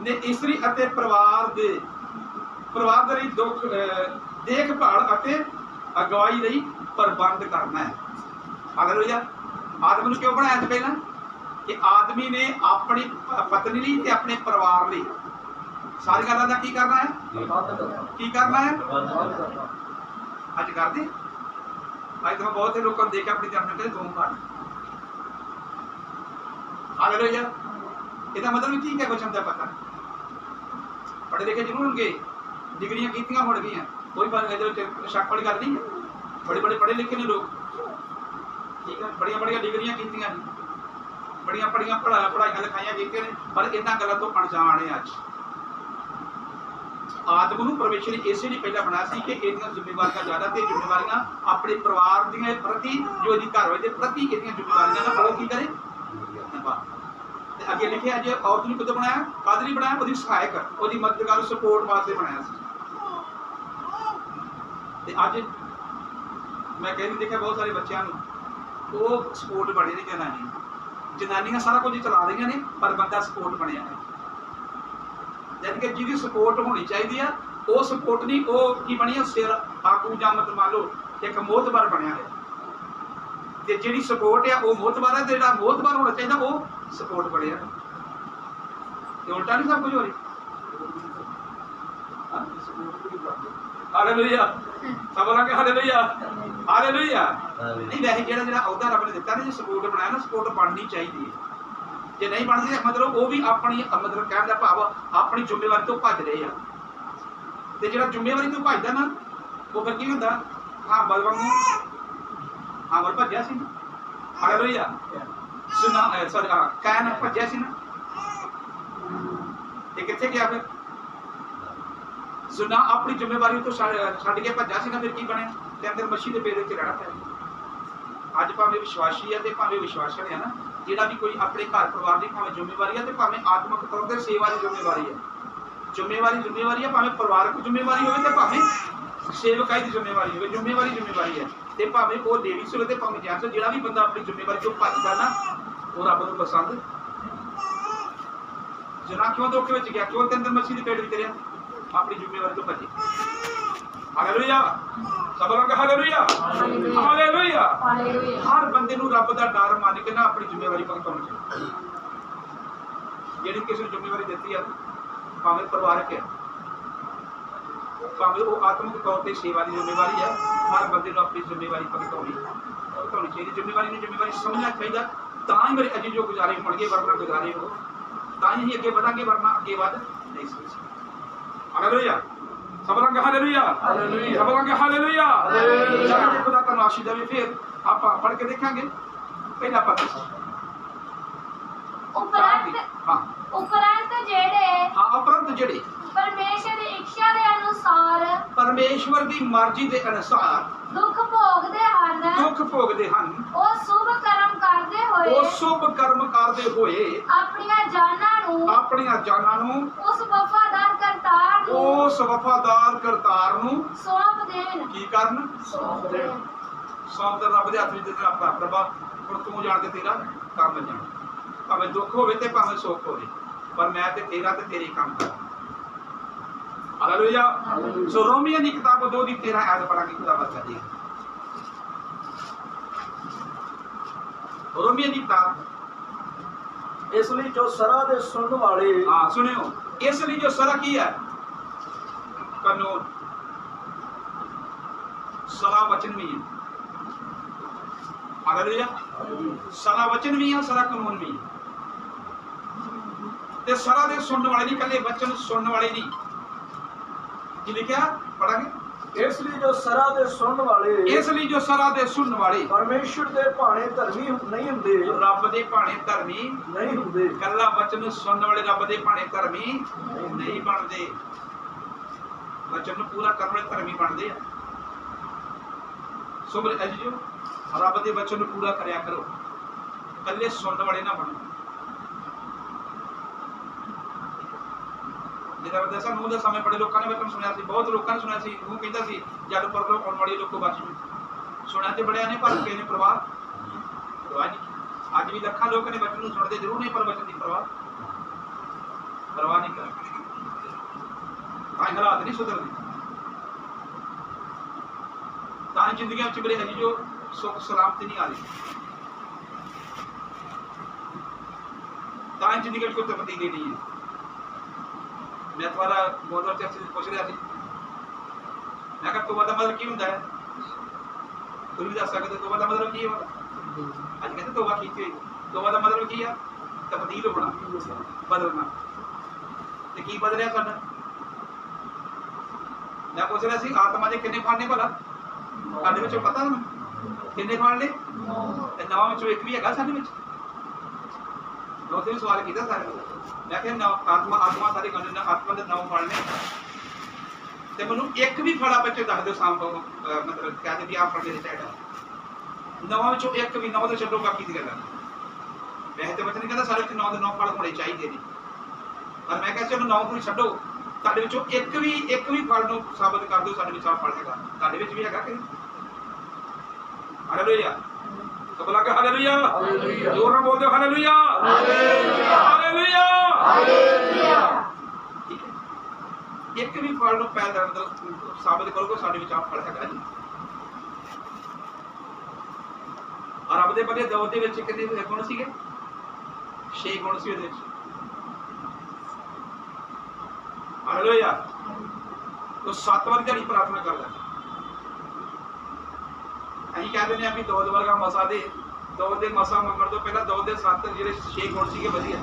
ਨੇ ਇਸਤਰੀ ਅਤੇ ਪਰਿਵਾਰ ਦੇ ਪਰਿਵਾਰ ਦੇ ਲਈ ਦੁੱਖ ਦੇਖਭਾਲ ਅਤੇ ਅਗਵਾਈ ਲਈ ਪ੍ਰਬੰਧ ਕਰਨਾ ਹੈ। ਹਾਲੇਲੂਇਆ ਆਦਮ ਨੂੰ ਕਿਉਂ ਬਣਾਇਆ ਸੀ ਪਹਿਲਾਂ? ਕਿ ਆਦਮੀ ਨੇ ਆਪਣੀ ਪਤਨੀ ਲਈ ਤੇ ਆਪਣੇ ਪਰਿਵਾਰ ਲਈ। ਸਾਰੀ ਗੱਲਾਂ ਦਾ ਕੀ ਕਰਨਾ ਹੈ? ਕੀ ਕਰਨਾ ਹੈ? ਅੱਜ ਕਰਦੇ। ਅੱਜ ਤਾਂ ਬਹੁਤ ਸਾਰੇ ਲੋਕਾਂ ਨੂੰ ਦੇਖਿਆ ਆਪਣੀ ਜਾਨ ਕਹਿੰਦੇ ਦੋ ਘਰ। ਹਾਲੇਲੂਇਆ ਇਹਦਾ ਮਤਲਬ ਕੀ ਹੈ ਕੁਛ ਹੁੰਦਾ ਪਤਾ? ਪੜ੍ਹੇ ਲਿਖੇ ਜ਼ਰੂਰ ਹੋਣਗੇ। ਡਿਗਰੀਆਂ ਕੀਤੀਆਂ ਹੋਣ ਗਈਆਂ ਕੋਈ ਬਾਤ ਇਹਦੇ ਵਿੱਚ ਸ਼ੱਕ ਵਾਲੀ ਗੱਲ ਨਹੀਂ ਬੜੇ ਬੜੇ ਪੜ੍ਹੇ ਲਿਖੇ ਨੇ ਲੋਕ। ਠੀਕ ਹੈ ਬੜੀਆਂ ਬੜੀਆਂ ਡਿਗਰੀਆਂ ਕੀਤੀਆਂ ਨੇ। ਬੜੀਆਂ ਬੜੀਆਂ ਪੜ੍ਹਾਈਆਂ ਲਿਖਾਈਆਂ ਕੀਤੀਆਂ ਨੇ। ਪਰ ਇਹਨਾਂ ਗੱਲਾਂ ਤੋਂ ਅਣਜਾਣ ਹੈ ਅੱਜ। ਆਦਮ ਨੂੰ ਪਰਮੇਸ਼ਰ ਨੇ ਇਸੇ ਲਈ ਪਹਿਲਾਂ ਬਣਾਇਆ ਸੀ ਕਿ ਇਹਦੀਆਂ ਜ਼ਿੰਮੇਵਾਰੀਆਂ ਜ਼ਿਆਦਾ ਤੇ ਜ਼ਿੰਮੇਵਾਰੀਆਂ ਆਪਣੇ ਪਰਿਵਾਰ ਦੀਆਂ ਪ੍ਰਤੀ, ਜੋ ਇਹਦੀ ਘਰ ਵਾਲੇ ਦੇ ਪ੍ਰਤੀ ਇਹਦੀਆਂ ਜ਼ਿੰਮੇਵਾਰੀਆਂ ਦਾ ਫਲੋ ਕੀ ਕਰੇ? ਤੇ ਅੱਗੇ ਲਿਖਿਆ, ਜੇ ਔਰਤ ਨੂੰ ਕਦੋਂ ਬਣਾਇਆ? ਕਦ ਲਈ ਬਣਾਇਆ? ਉਹਦੀ ਸਹਾਇਕ। ਉਹਦੀ ਮਦਦਗਾਰ ਸਪੋਰਟ ਵਾਸਤੇ ਬਣਾਇਆ ਸੀ। ਤੇ ਅੱਜ ਮੈਂ ਕਹਿੰਦੀ ਦੇਖਿਆ ਬਹੁਤ ਸਾਰੇ ਬੱਚਿਆਂ ਨੂੰ, ਉਹ ਸਪੋਰਟ ਬਣੇ ਨੇ ਜਨਾਨੀ ਜਨਾਨੀਆਂ ਸਾਰਾ ਕੁਝ ਚਲਾ ਰਹੀਆਂ ਨੇ, ਪਰ ਬੰਦਾ ਸਪੋਰਟ ਬਣਿਆ ਹੈ ਜਦ ਕਿ ਜਿਹਦੀ ਸਪੋਰਟ ਹੋਣੀ ਚਾਹੀਦੀ ਆ, ਉਹ ਸਪੋਰਟ ਨਹੀਂ, ਉਹ ਕੀ ਬਣੀ ਆ, ਸਿਰ ਆਗੂ ਜਾਂ ਮਤ ਮੰਨ ਲਓ ਇੱਕ ਮੋਤਬਰ ਬਣਿਆ ਹੈ ਤੇ ਜਿਹੜੀ ਸਪੋਰਟ ਆ, ਉਹ ਮੋਤਬਰ ਹੈ ਤੇ ਜਿਹੜਾ ਮੋਤਬਰ ਹੋਣਾ ਚਾਹੀਦਾ, ਉਹ ਸਪੋਰਟ ਬਣਿਆ ਤੇ ਉਲਟਾ ਨਹੀਂ ਸਭ ਕੁਝ ਹੋ ਰਿਹਾ? ਹਾਲੇਲੂਇਆ। ਸਭ ਬੋਲਾਂਗੇ ਹਾਲੇਲੂਇਆ। ਹਾਲੇਲੂਇਆ। ਨਹੀਂ ਵੈਸੇ ਜਿਹੜਾ ਜਿਹੜਾ ਅਹੁਦਾ ਰੱਬ ਨੇ ਦਿੱਤਾ ਨੇ ਜੇ ਸਪੋਰਟ ਬਣਾਇਆ ਨਾ ਸਪੋਰਟ ਬਣਨੀ ਚਾਹੀਦੀ ਹੈ। ਜੇ ਨਹੀਂ ਬਣਦੀ ਮਤਲਬ ਉਹ ਵੀ ਆਪਣੀ ਮਤਲਬ ਕਹਿਣ ਦਾ ਭਾਵ ਆਪਣੀ ਜ਼ਿੰਮੇਵਾਰੀ ਤੋਂ ਭੱਜ ਰਹੇ ਆ। ਤੇ ਜਿਹੜਾ ਜ਼ਿੰਮੇਵਾਰੀ ਤੋਂ ਭੱਜਦਾ ਨਾ ਉਹ ਫਿਰ ਕੀ ਹੁੰਦਾ? ਹਾਂ ਬਲ ਵਾਂਗੂ। ਹਾਂ ਬਲ ਭੱਜਿਆ ਸੀ ਹਾਲੇਲੂਇਆ। ਸੁਣਾ ਸੌਰੀ ਹਾਂ ਕਾਇਨ ਭੱਜਿਆ ਸੀ ਨਾ। ਇਹ ਕਿੱਥੇ ਗਿਆ ਫਿਰ? ਸੁਣਾ ਆਪਣੀ ਜ਼ਿੰਮੇਵਾਰੀ ਤੋਂ ਛੱਡ ਕੇ ਭੱਜਿਆ ਸੀ ਨਾ, ਫਿਰ ਕੀ ਬਣਿਆ? ਤੇ ਅੰਦਰ ਮੱਛੀ ਦੇ ਪੇਟ ਵਿੱਚ ਰਹਿਣਾ ਪਿਆ ਅੱਜ ਭਾਵੇਂ ਵਿਸ਼ਵਾਸੀ ਹੈ ਤੇ ਭਾਵੇਂ ਵਿਸ਼ਵਾਸਣ ਹੈ ਨਾ, ਜਿਹੜਾ ਵੀ ਕੋਈ ਆਪਣੇ ਘਰ ਪਰਿਵਾਰ ਦੀ ਭਾਵੇਂ ਜ਼ਿੰਮੇਵਾਰੀ ਹੈ ਤੇ ਭਾਵੇਂ ਆਤਮਿਕ ਤੌਰ ਤੇ ਸੇਵਾ ਦੀ ਜ਼ਿੰਮੇਵਾਰੀ ਹੈ ਜ਼ਿੰਮੇਵਾਰੀ ਜ਼ਿੰਮੇਵਾਰੀ ਹੈ ਭਾਵੇਂ ਪਰਿਵਾਰਕ ਜ਼ਿੰਮੇਵਾਰੀ ਹੋਵੇ ਤੇ ਭਾਵੇਂ ਸੇਵਕਾਈ ਦੀ ਜ਼ਿੰਮੇਵਾਰੀ ਹੋਵੇ, ਜ਼ਿੰਮੇਵਾਰੀ ਜ਼ਿੰਮੇਵਾਰੀ ਹੈ ਤੇ ਭਾਵੇਂ ਉਹ ਲੇਡੀਜ਼ ਹੋਵੇ ਤੇ ਭਾਵੇਂ ਜੈਂਟਸ ਜਿਹੜਾ ਵੀ ਬੰਦਾ ਆਪਣੀ ਜ਼ਿੰਮੇਵਾਰੀ ਤੋਂ ਭੱਜਦਾ ਨਾ, ਉਹ ਰੱਬ ਨੂੰ ਪਸੰਦ। ਜਨਾ ਕਿਉਂ ਧੋਖੇ ਵਿੱਚ ਗਿਆ, ਕਿਉਂ ਤੇ ਅੰਦਰ ਮੱਛੀ ਦੇ ਪੇਟ ਵਿੱਚ ਰਿਹਾ ਆਪਣੀ ਜ਼ਿੰਮੇਵਾਰੀ ਤੋਂ ਭੱਜੇ। ਹਾਲੇਲੂਇਆ। ਸਭ ਲੋਕ ਹਾਲੇਲੂਇਆ। ਹਾਲੇਲੂਇਆ। ਹਾਲੇਲੂਇਆ। ਹਾਲੇਲੂਇਆ। ਹਰ ਬੰਦੇ ਨੂੰ ਰੱਬ ਦਾ ਡਰ ਮੰਨ ਕੇ ਨਾ ਆਪਣੀ ਜ਼ਿੰਮੇਵਾਰੀ ਭੁਗਤਾਉਣੀ ਚਾਹੀਦੀ ਜਿਹੜੀ ਕਿਸੇ ਨੂੰ ਜ਼ਿੰਮੇਵਾਰੀ ਦਿੱਤੀ ਆ ਭਾਵੇਂ ਪਰਿਵਾਰਕ ਹੈ ਭਾਵੇਂ ਉਹ ਆਤਮਿਕ ਤੌਰ ਤੇ ਸੇਵਾ ਦੀ ਜ਼ਿੰਮੇਵਾਰੀ ਹੈ ਹਰ ਬੰਦੇ ਨੂੰ ਆਪਣੀ ਜ਼ਿੰਮੇਵਾਰੀ ਭੁਗਤਾਉਣੀ ਭੁਗਤਾਉਣੀ ਚਾਹੀਦੀ ਜ਼ਿੰਮੇਵਾਰੀ ਨੂੰ ਜ਼ਿੰਮੇਵਾਰੀ ਸਮਝਣਾ ਚਾਹੀਦਾ। ਤਾਂ ਹੀ ਮੇਰੇ ਅਜੇ ਜੋ ਗੁਜ਼ਾਰੇ ਹੋਣਗੇ ਵਰਨਾ ਗੁਜ਼ਾਰੇ ਹੋ। ਤਾਂ ਹੀ ਅੱਗੇ ਵਧਾਂਗੇ ਵਰਨਾ ਅੱਗੇ ਵਧ ਨਹੀਂ ਸਕਦੇ। ਹਾਲੇਲੂਇਆ ਸਭ ਰੰਗ ਹਾਲੇਲੂਇਆ ਹਾਲੇਲੂਇਆ। ਸਭ ਰੰਗ ਹਾਲੇਲੂਇਆ ਹਾਲੇਲੂਇਆ। ਚਲੋ ਦੇਖੋ ਦਾ ਤੁਹਾਨੂੰ ਆਸ਼ੀਰਵਾਦ ਦੇਵੇ ਫਿਰ ਆਪਾਂ ਪੜ੍ਹ ਕੇ ਦੇਖਾਂਗੇ ਪਹਿਲਾ ਪਦ ਉਪਰੰਤ ਹਾਂ ਉਪਰੰਤ ਜਿਹੜੇ ਹਾਂ ਉਪਰੰਤ ਜਿਹੜੇ ਪਰਮੇਸ਼ਰ ਦੀ ਇੱਛਾ ਦੇ ਅਨੁਸਾਰ ਪਰਮੇਸ਼ਵਰ ਦੀ ਮਰਜ਼ੀ ਦੇ ਅਨੁਸਾਰ ਦੁੱਖ ਭੋਗਦੇ ਹਨ ਦੁੱਖ ਭੋਗਦੇ ਹਨ ਉਹ ਸ਼ੁਭ ਕਰਮ ਕਰਦੇ ਹੋਏ ਉਹ ਸ਼ੁਭ ਕਰਮ ਕਰਦੇ ਹੋਏ ਆਪਣੀਆਂ ਜਾਨਾਂ ਨੂੰ ਆਪਣੀਆਂ ਜਾਨਾਂ ਨੂੰ ਉਸ ਵਫਾਦਾਰ ਕਰਤਾਰ ਉਸ ਵਫਾਦਾਰ ਕਰਤਾਰ ਨੂੰ ਸੌਂਪ ਦੇਣ। ਕੀ ਕਰਨ? ਸੌਂਪ ਦੇਣ। ਸੌਂਪ ਦੇ ਰੱਬ ਦੇ ਹੱਥ ਵਿੱਚ ਦਿੱਤਾ ਆਪਣਾ ਪ੍ਰਭਾ ਹੁਣ ਤੂੰ ਜਾਣ ਕੇ ਤੇਰਾ ਕੰਮ ਜਾਣ। ਭਾਵੇਂ ਦੁੱਖ ਹੋਵੇ ਤੇ ਭਾਵੇਂ ਸੁੱਖ ਹੋਵੇ ਪਰ ਮੈਂ ਤੇ ਤੇਰਾ ਤੇ ਤੇਰੇ ਕੰਮ ਕਰ। ਹਾਲੇਲੂਇਆ। ਸੋ ਰੋਮੀਆਂ ਦੀ ਕਿਤਾਬ 2 ਦੀ 13 ਆਇਤ ਪੜਾਂਗੇ ਖੁਦਾ ਬਖਸ਼ਾ ਜੀ ਰੋਮੀਆਂ ਦੀ ਕਿਤਾਬ। ਇਸ ਲਈ ਜੋ ਸਰਾ ਦੇ ਸੁਣਨ ਵਾਲੇ ਹਾਂ ਸੁਣਿਓ। ਇਸ ਲਈ ਜੋ ਸਰਾ ਕੀ ਹੈ? ਕਾਨੂੰਨ। ਸਰਾ ਵਚਨ ਵੀ ਹੈ। ਹਾਲੇਲੂਇਆ ਸਰਾ ਵਚਨ ਵੀ ਹੈ, ਸਰਾ ਕਾਨੂੰਨ ਵੀ ਤੇ ਸਰਾ ਦੇ ਸੁਣਨ ਵਾਲੇ ਨਹੀਂ ਕੱਲੇ ਵਚਨ ਸੁਣਨ ਵਾਲੇ ਨਹੀਂ। ਕੀ ਲਿਖਿਆ? ਪੜਾਂਗੇ ਇਸ ਲਈ ਜੋ ਸਰਾ ਦੇ ਸੁਣਨ ਵਾਲੇ ਇਸ ਲਈ ਜੋ ਸਰਾ ਦੇ ਸੁਣਨ ਵਾਲੇ ਪਰਮੇਸ਼ਰ ਦੇ ਭਾਣੇ ਧਰਮੀ ਨਹੀਂ ਹੁੰਦੇ। ਰੱਬ ਦੇ ਭਾਣੇ ਧਰਮੀ ਨਹੀਂ ਹੁੰਦੇ। ਕੱਲਾ ਵਚਨ ਨੂੰ ਸੁਣਨ ਵਾਲੇ ਰੱਬ ਦੇ ਭਾਣੇ ਧਰਮੀ ਨਹੀਂ ਬਣਦੇ। ਵਚਨ ਨੂੰ ਪੂਰਾ ਕਰਨ ਵਾਲੇ ਧਰਮੀ ਬਣਦੇ ਆ। ਸੋ ਮੇਰੇ ਅਜੀਓ ਰੱਬ ਦੇ ਵਚਨ ਨੂੰ ਪੂਰਾ ਕਰਿਆ ਕਰੋ। ਕੱਲੇ ਸੁਣਨ ਵਾਲੇ ਨਾ ਬਣੋ। ਜਿਹੜਾ ਬੰਦਾ ਸਾਨੂੰ ਉਹਦੇ ਸਮੇਂ ਬੜੇ ਲੋਕਾਂ ਨੇ ਵਚਨ ਸੁਣਿਆ ਸੀ, ਬਹੁਤ ਲੋਕਾਂ ਨੇ ਸੁਣਿਆ ਸੀ ਉਹ ਕਹਿੰਦਾ ਸੀ, ਜਦ ਪਰਲੋ ਆਉਣ ਵਾਲੇ ਲੋਕੋ ਬਚ ਸੁਣਿਆ ਤੇ ਬੜਿਆ ਨੇ, ਪਰ ਕਿਸੇ ਨੇ ਪ੍ਰਵਾਹ। ਪ੍ਰਵਾਹ ਅੱਜ ਵੀ ਲੱਖਾਂ ਲੋਕ ਨੇ ਵਚਨ ਨੂੰ ਸੁਣਦੇ, ਜ਼ਰੂਰ ਨਹੀਂ ਪਰ ਵਚਨ ਦੀ ਪ੍ਰਵਾਹ। ਪਰਵਾਹ ਨਹੀਂ ਕਰਦੇ ਤਾਂ ਹਾਲਾਤ ਨਹੀਂ ਸੁਧਰਦੇ। ਤਾਂ ਜ਼ਿੰਦਗੀ ਵਿੱਚ ਮੇਰੇ ਹਜੀ ਜੋ ਸੁੱਖ ਸਲਾਮਤੀ ਨਹੀਂ ਆ ਰਹੀ। ਤਾਂ ਹੀ ਜ਼ਿੰਦਗੀ ਵਿੱਚ ਕੋਈ ਤਬਦੀਲੀ ਨਹੀਂ ਹੈ। ਮੈਂ ਗੋਦਰ ਚਰਚ ਵਿੱਚ ਪੁੱਛ ਰਿਹਾ ਸੀ। ਮੈਂ ਕਿਹਾ ਤੋਬਾ ਦਾ ਮਤਲਬ ਕੀ ਹੁੰਦਾ ਹੈ? ਤੁਸੀਂ ਵੀ ਦੱਸ ਸਕਦੇ ਤੋਬਾ ਦਾ ਮਤਲਬ ਕੀ ਹੈ? ਅੱਜ ਕਹਿੰਦੇ ਤੋਬਾ ਕੀਤੀ ਹੋਈ ਤੋਬਾ ਦਾ ਮਤਲਬ ਕੀ ਆ? ਤਬਦੀਲ ਹੋਣਾ, ਬਦਲਣਾ। ਤੇ ਕੀ ਬਦਲਿਆ ਸਾਡਾ ਮੈਂ ਪੁੱਛ ਰਿਹਾ ਸੀ, ਆਤਮਾ ਦੇ ਕਿੰਨੇ ਫਲ ਨੇ ਭਲਾ? ਸਾਡੇ ਵਿੱਚੋਂ ਪਤਾ ਨਾ? ਕਿੰਨੇ ਫਲ ਨੇ ਤੇ ਨਵਾਂ ਵਿੱਚੋਂ ਇੱਕ ਵੀ ਹੈਗਾ ਸਾਡੇ ਵਿੱਚ? ਲੋਕਾਂ ਨੇ ਸਵਾਲ ਕੀਤਾ ਸਾਰੇ। ਮੈਂ ਕਿਹਾ ਨਵ ਆਤਮਾ ਆਤਮਾ ਸਾਰੇ ਕਹਿੰਦੇ ਆਤਮਾ ਦੇ ਨੌ ਫਲ ਨੇ। ਤੇ ਮੈਨੂੰ ਇੱਕ ਵੀ ਫਲ ਆਪੇ ਦੱਸ ਦਿਓ ਸਾਂਭ ਮਤਲਬ ਕਹਿੰਦੇ ਵੀ ਆਹ ਫਲ ਦੇ ਚਾਹੀਦਾ ਨਵਾਂ ਵਿੱਚੋਂ ਇੱਕ ਵੀ ਨਵਾਂ ਤਾਂ ਛੱਡੋ, ਬਾਕੀ ਦੀ ਗੱਲਾਂ ਵੈਸੇ ਤੇ ਬਚਨ ਕਹਿੰਦਾ, ਸਾਰੇ ਚ ਨੌ ਦੇ ਨੌ ਫਲ ਹੋਣੇ ਚਾਹੀਦੇ ਨੇ। ਪਰ ਮੈਂ ਕਿਹਾ, ਚਲੋ ਨੌ ਨੂੰ ਛੱਡੋ, ਤੁਹਾਡੇ ਵਿੱਚੋਂ ਇੱਕ ਵੀ ਇੱਕ ਵੀ ਫਲ ਨੂੰ ਸਾਬਤ ਕਰ ਦਿਓ, ਸਾਡੇ ਵਿੱਚ ਆ ਫਲ ਹੈਗਾ। ਤੁਹਾਡੇ ਵਿੱਚ ਵੀ ਹੈਗਾ ਕਿ ਹਾਲੇਲੂਇਆ ਕਬਲਾ ਕੇ ਹਾਲੇਲੂਇਆ ਹਾਲੇਲੂਇਆ। ਜੋਰ ਨਾਲ ਬੋਲਦੇ ਹਾਲੇਲੂਇਆ ਹਾਲੇਲੂਇਆ ਠੀਕ ਹੈ ਇੱਕ ਵੀ ਫਲ ਨੂੰ ਪੈਦਾ ਕਰਨ ਸਾਬਤ ਕਰੋਗੇ ਸਾਡੇ ਵਿੱਚ ਆ ਫਲ ਹੈਗਾ ਜੀ ਔਰ ਆਪਦੇ ਬੰਦੇ ਦੋ ਦੇ ਵਿੱਚ ਕਿੰਨੇ ਗੁਣ ਸੀਗੇ 6 ਗੁਣ ਸੀ ਉਹਦੇ ਵਿੱਚ ਹਾਲੇਲੂਇਆ ਤੋ ਸੱਤ ਵਾਰ ਜਿਹੜੀ ਪ੍ਰਾਰਥਨਾ ਕਰਦਾ ਅਸੀਂ ਕਹਿੰਦੇ ਨੇ ਆ ਵੀ ਦੋ ਵਰਗਾ ਮਸਾ ਦੇ, ਦੋ ਦੇ ਮਸਾ ਮੰਗਣ ਤੋਂ ਪਹਿਲਾਂ ਦੋ ਦੇ ਸੱਤ ਜਿਹੜੇ 6 ਗੁਣ ਸੀਗੇ ਵਧੀਆ।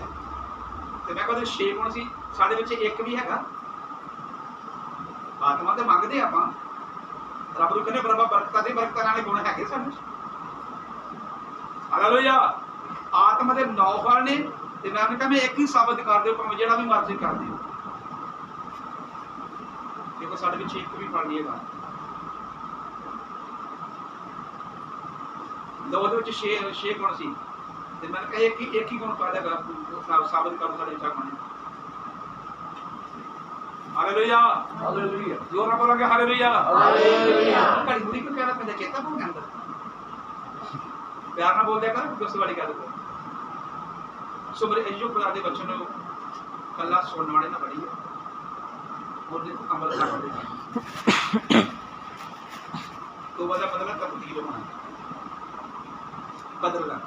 ਤੇ ਮੈਂ ਕਹਿੰਦਾ 6 ਗੁਣ ਸੀ, ਸਾਡੇ ਵਿੱਚ ਇੱਕ ਵੀ ਹੈਗਾ। ਆਤਮਾ ਤੇ ਮੰਗਦੇ ਆਪਾਂ। ਰੱਬ ਨੂੰ ਕਹਿੰਦੇ ਬਰਬਾ ਬਰਕਤਾਂ ਦੇ, ਬਰਕਤਾਂ ਵਾਲੇ ਗੁਣ ਹੈਗੇ ਸਾਨੂੰ। ਹਾਲੇਲੂਇਆ ਆਤਮਾ ਦੇ ਨੌ ਫਲ ਨੇ, ਤੇ ਮੈਂ ਉਹਨੇ ਕਿਹਾ ਮੈਂ ਇੱਕ ਹੀ ਸਾਬਤ ਕਰ ਦਿਓ, ਭਾਵੇਂ ਜਿਹੜਾ ਵੀ ਮਰਜ਼ੀ ਕਰ ਦਿਓ। ਦੇਖੋ, ਸਾਡੇ ਵਿੱਚ ਇੱਕ ਵੀ ਫਲ ਨਹੀਂ ਹੈਗਾ। ਦੋ ਦੇ ਵਿੱਚ 6 6 ਗੁਣ ਸੀ। ਤੇ ਮੈਂ ਕਿਹਾ ਇੱਕ ਹੀ ਇੱਕ ਹੀ ਗੁਣ ਪੈਦਾ ਕਰ ਸਾਬਤ ਕਰ ਸਾਡੇ ਵਿੱਚ ਆਪਣੇ ਹਾਲੇਲੂਇਆ। ਹਾਲੇਲੂਇਆ। ਜੋਰ ਨਾਲ ਬੋਲਾਂਗੇ ਹਾਲੇਲੂਇਆ। ਹਾਲੇਲੂਇਆ। ਘੜੀ ਮੁੜੀ ਕਿਉਂ ਕਹਿਣਾ ਪੈਂਦਾ ਚੇਤਾ ਭੁੱਲ ਜਾਂਦਾ। ਪਿਆਰ ਨਾਲ ਬੋਲਦਿਆ ਕਰ ਗੁੱਸੇ ਵਾਲੀ ਗੱਲ ਕਰ। ਸੋ ਮੇਰੇ ਅਯੁਬ ਖੁਦਾ ਦੇ ਬੱਚਨ ਨੂੰ ਕੱਲਾ ਸੁਣਨ ਵਾਲੇ ਨਾ ਬੜੀ ਹੈ ਉਹਦੇ ਤੇ ਅਮਲ ਕਰਦੇ ਨੇ। ਤੋਬਾ ਦਾ ਮਤਲਬ ਤਬਦੀਲ ਹੋਣਾ ਬਦਲਣਾ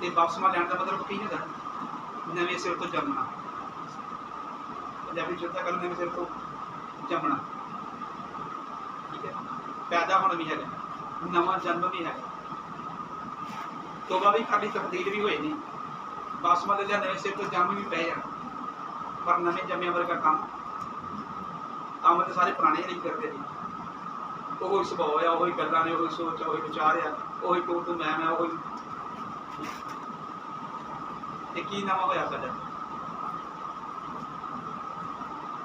ਤੇ ਬਪਸਮਾ ਲੈਣ ਦਾ ਮਤਲਬ ਕੀ ਹੁੰਦਾ? ਨਵੇਂ ਸਿਰ ਤੋਂ ਜੰਮਣਾ। ਪੰਜਾਬੀ ਚੁੱਤਾ ਕਰਨ ਨਵੇਂ ਸਿਰ ਤੋਂ ਜੰਮਣਾ। ਠੀਕ ਹੈ। ਪੈਦਾ ਹੋਣਾ ਵੀ ਹੈਗਾ। ਨਵਾਂ ਜਨਮ ਵੀ ਹੈਗਾ। ਤੋਬਾ ਵੀ ਖਾਲੀ ਤਬਦੀਲ ਵੀ ਹੋਏ ਨਹੀਂ ਬਾਸਮਾ ਦੇ ਲਿਆ, ਨਵੇਂ ਸਿਰ ਤੋਂ ਜੰਮ ਵੀ ਪਏ ਆ ਪਰ ਨਵੇਂ ਜੰਮਿਆਂ ਵਰਗਾ ਕੰਮ ਕੰਮ ਤੇ ਸਾਰੇ ਪੁਰਾਣੇ ਹੀ ਨਹੀਂ ਕਰਦੇ। ਨੇ ਉਹ ਹੀ ਸੁਭਾਅ ਆ ਉਹੀ ਗੱਲਾਂ ਨੇ ਉਹੀ ਸੋਚ ਆ ਉਹੀ ਵਿਚਾਰ ਆ ਉਹੀ ਤੂੰ ਤੂੰ ਮੈਂ ਮੈਂ ਉਹੀ ਤੇ ਕੀ ਨਵਾਂ ਹੋਇਆ ਸਾਡਾ?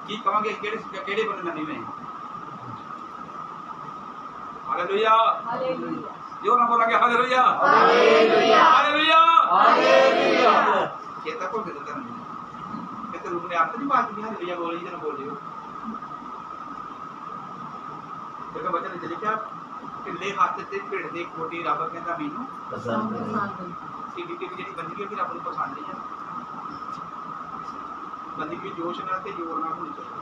ਕੀ ਕਵਾਂਗੇ ਕਿਹੜੇ ਕਿਹੜੇ ਬੰਦੇ ਨਵੇਂ ਹੋਏ ਹਾਲੇਲੂਇਆ। ਹਾਲੇਲੂਇਆ। ਜੋ ਨਾ ਬੋਲਾਂਗੇ ਹਾਲੇਲੂਇਆ। ਹਾਲੇਲੂਇਆ। ਹਾਲੇਲੂਇਆ। ਹਾਲੇਲੂਇਆ। ਚੇਤਾ ਭੁੱਲ ਗਏ ਤਾਂ ਕਿਤੇ ਰੂਪ ਨੇ ਆਪ ਨਹੀਂ ਬਾਤ ਵੀ ਹਾਲੇਲੂਇਆ ਬੋਲੀ ਜਨ ਬੋਲਿਓ। ਦੇਖੋ ਬੱਚੇ ਨੇ ਜਿਹੜੇ ਕਿਹਾ ਕਿੱਲੇ ਹੱਥ ਤੇ ਭਿੜ ਦੇ ਕੋਟੀ ਰੱਬ ਕਹਿੰਦਾ ਮੈਨੂੰ ਸੀਡੀ ਤੇ ਜਿਹੜੀ ਬੰਦਗੀ ਵੀ ਰੱਬ ਨੂੰ ਪਸੰਦ ਨਹੀਂ ਆ। ਬੰਦਗੀ ਜੋਸ਼ ਨਾਲ ਤੇ ਜੋਰ ਨਾਲ ਹੋਣੀ ਚਾਹੀਦੀ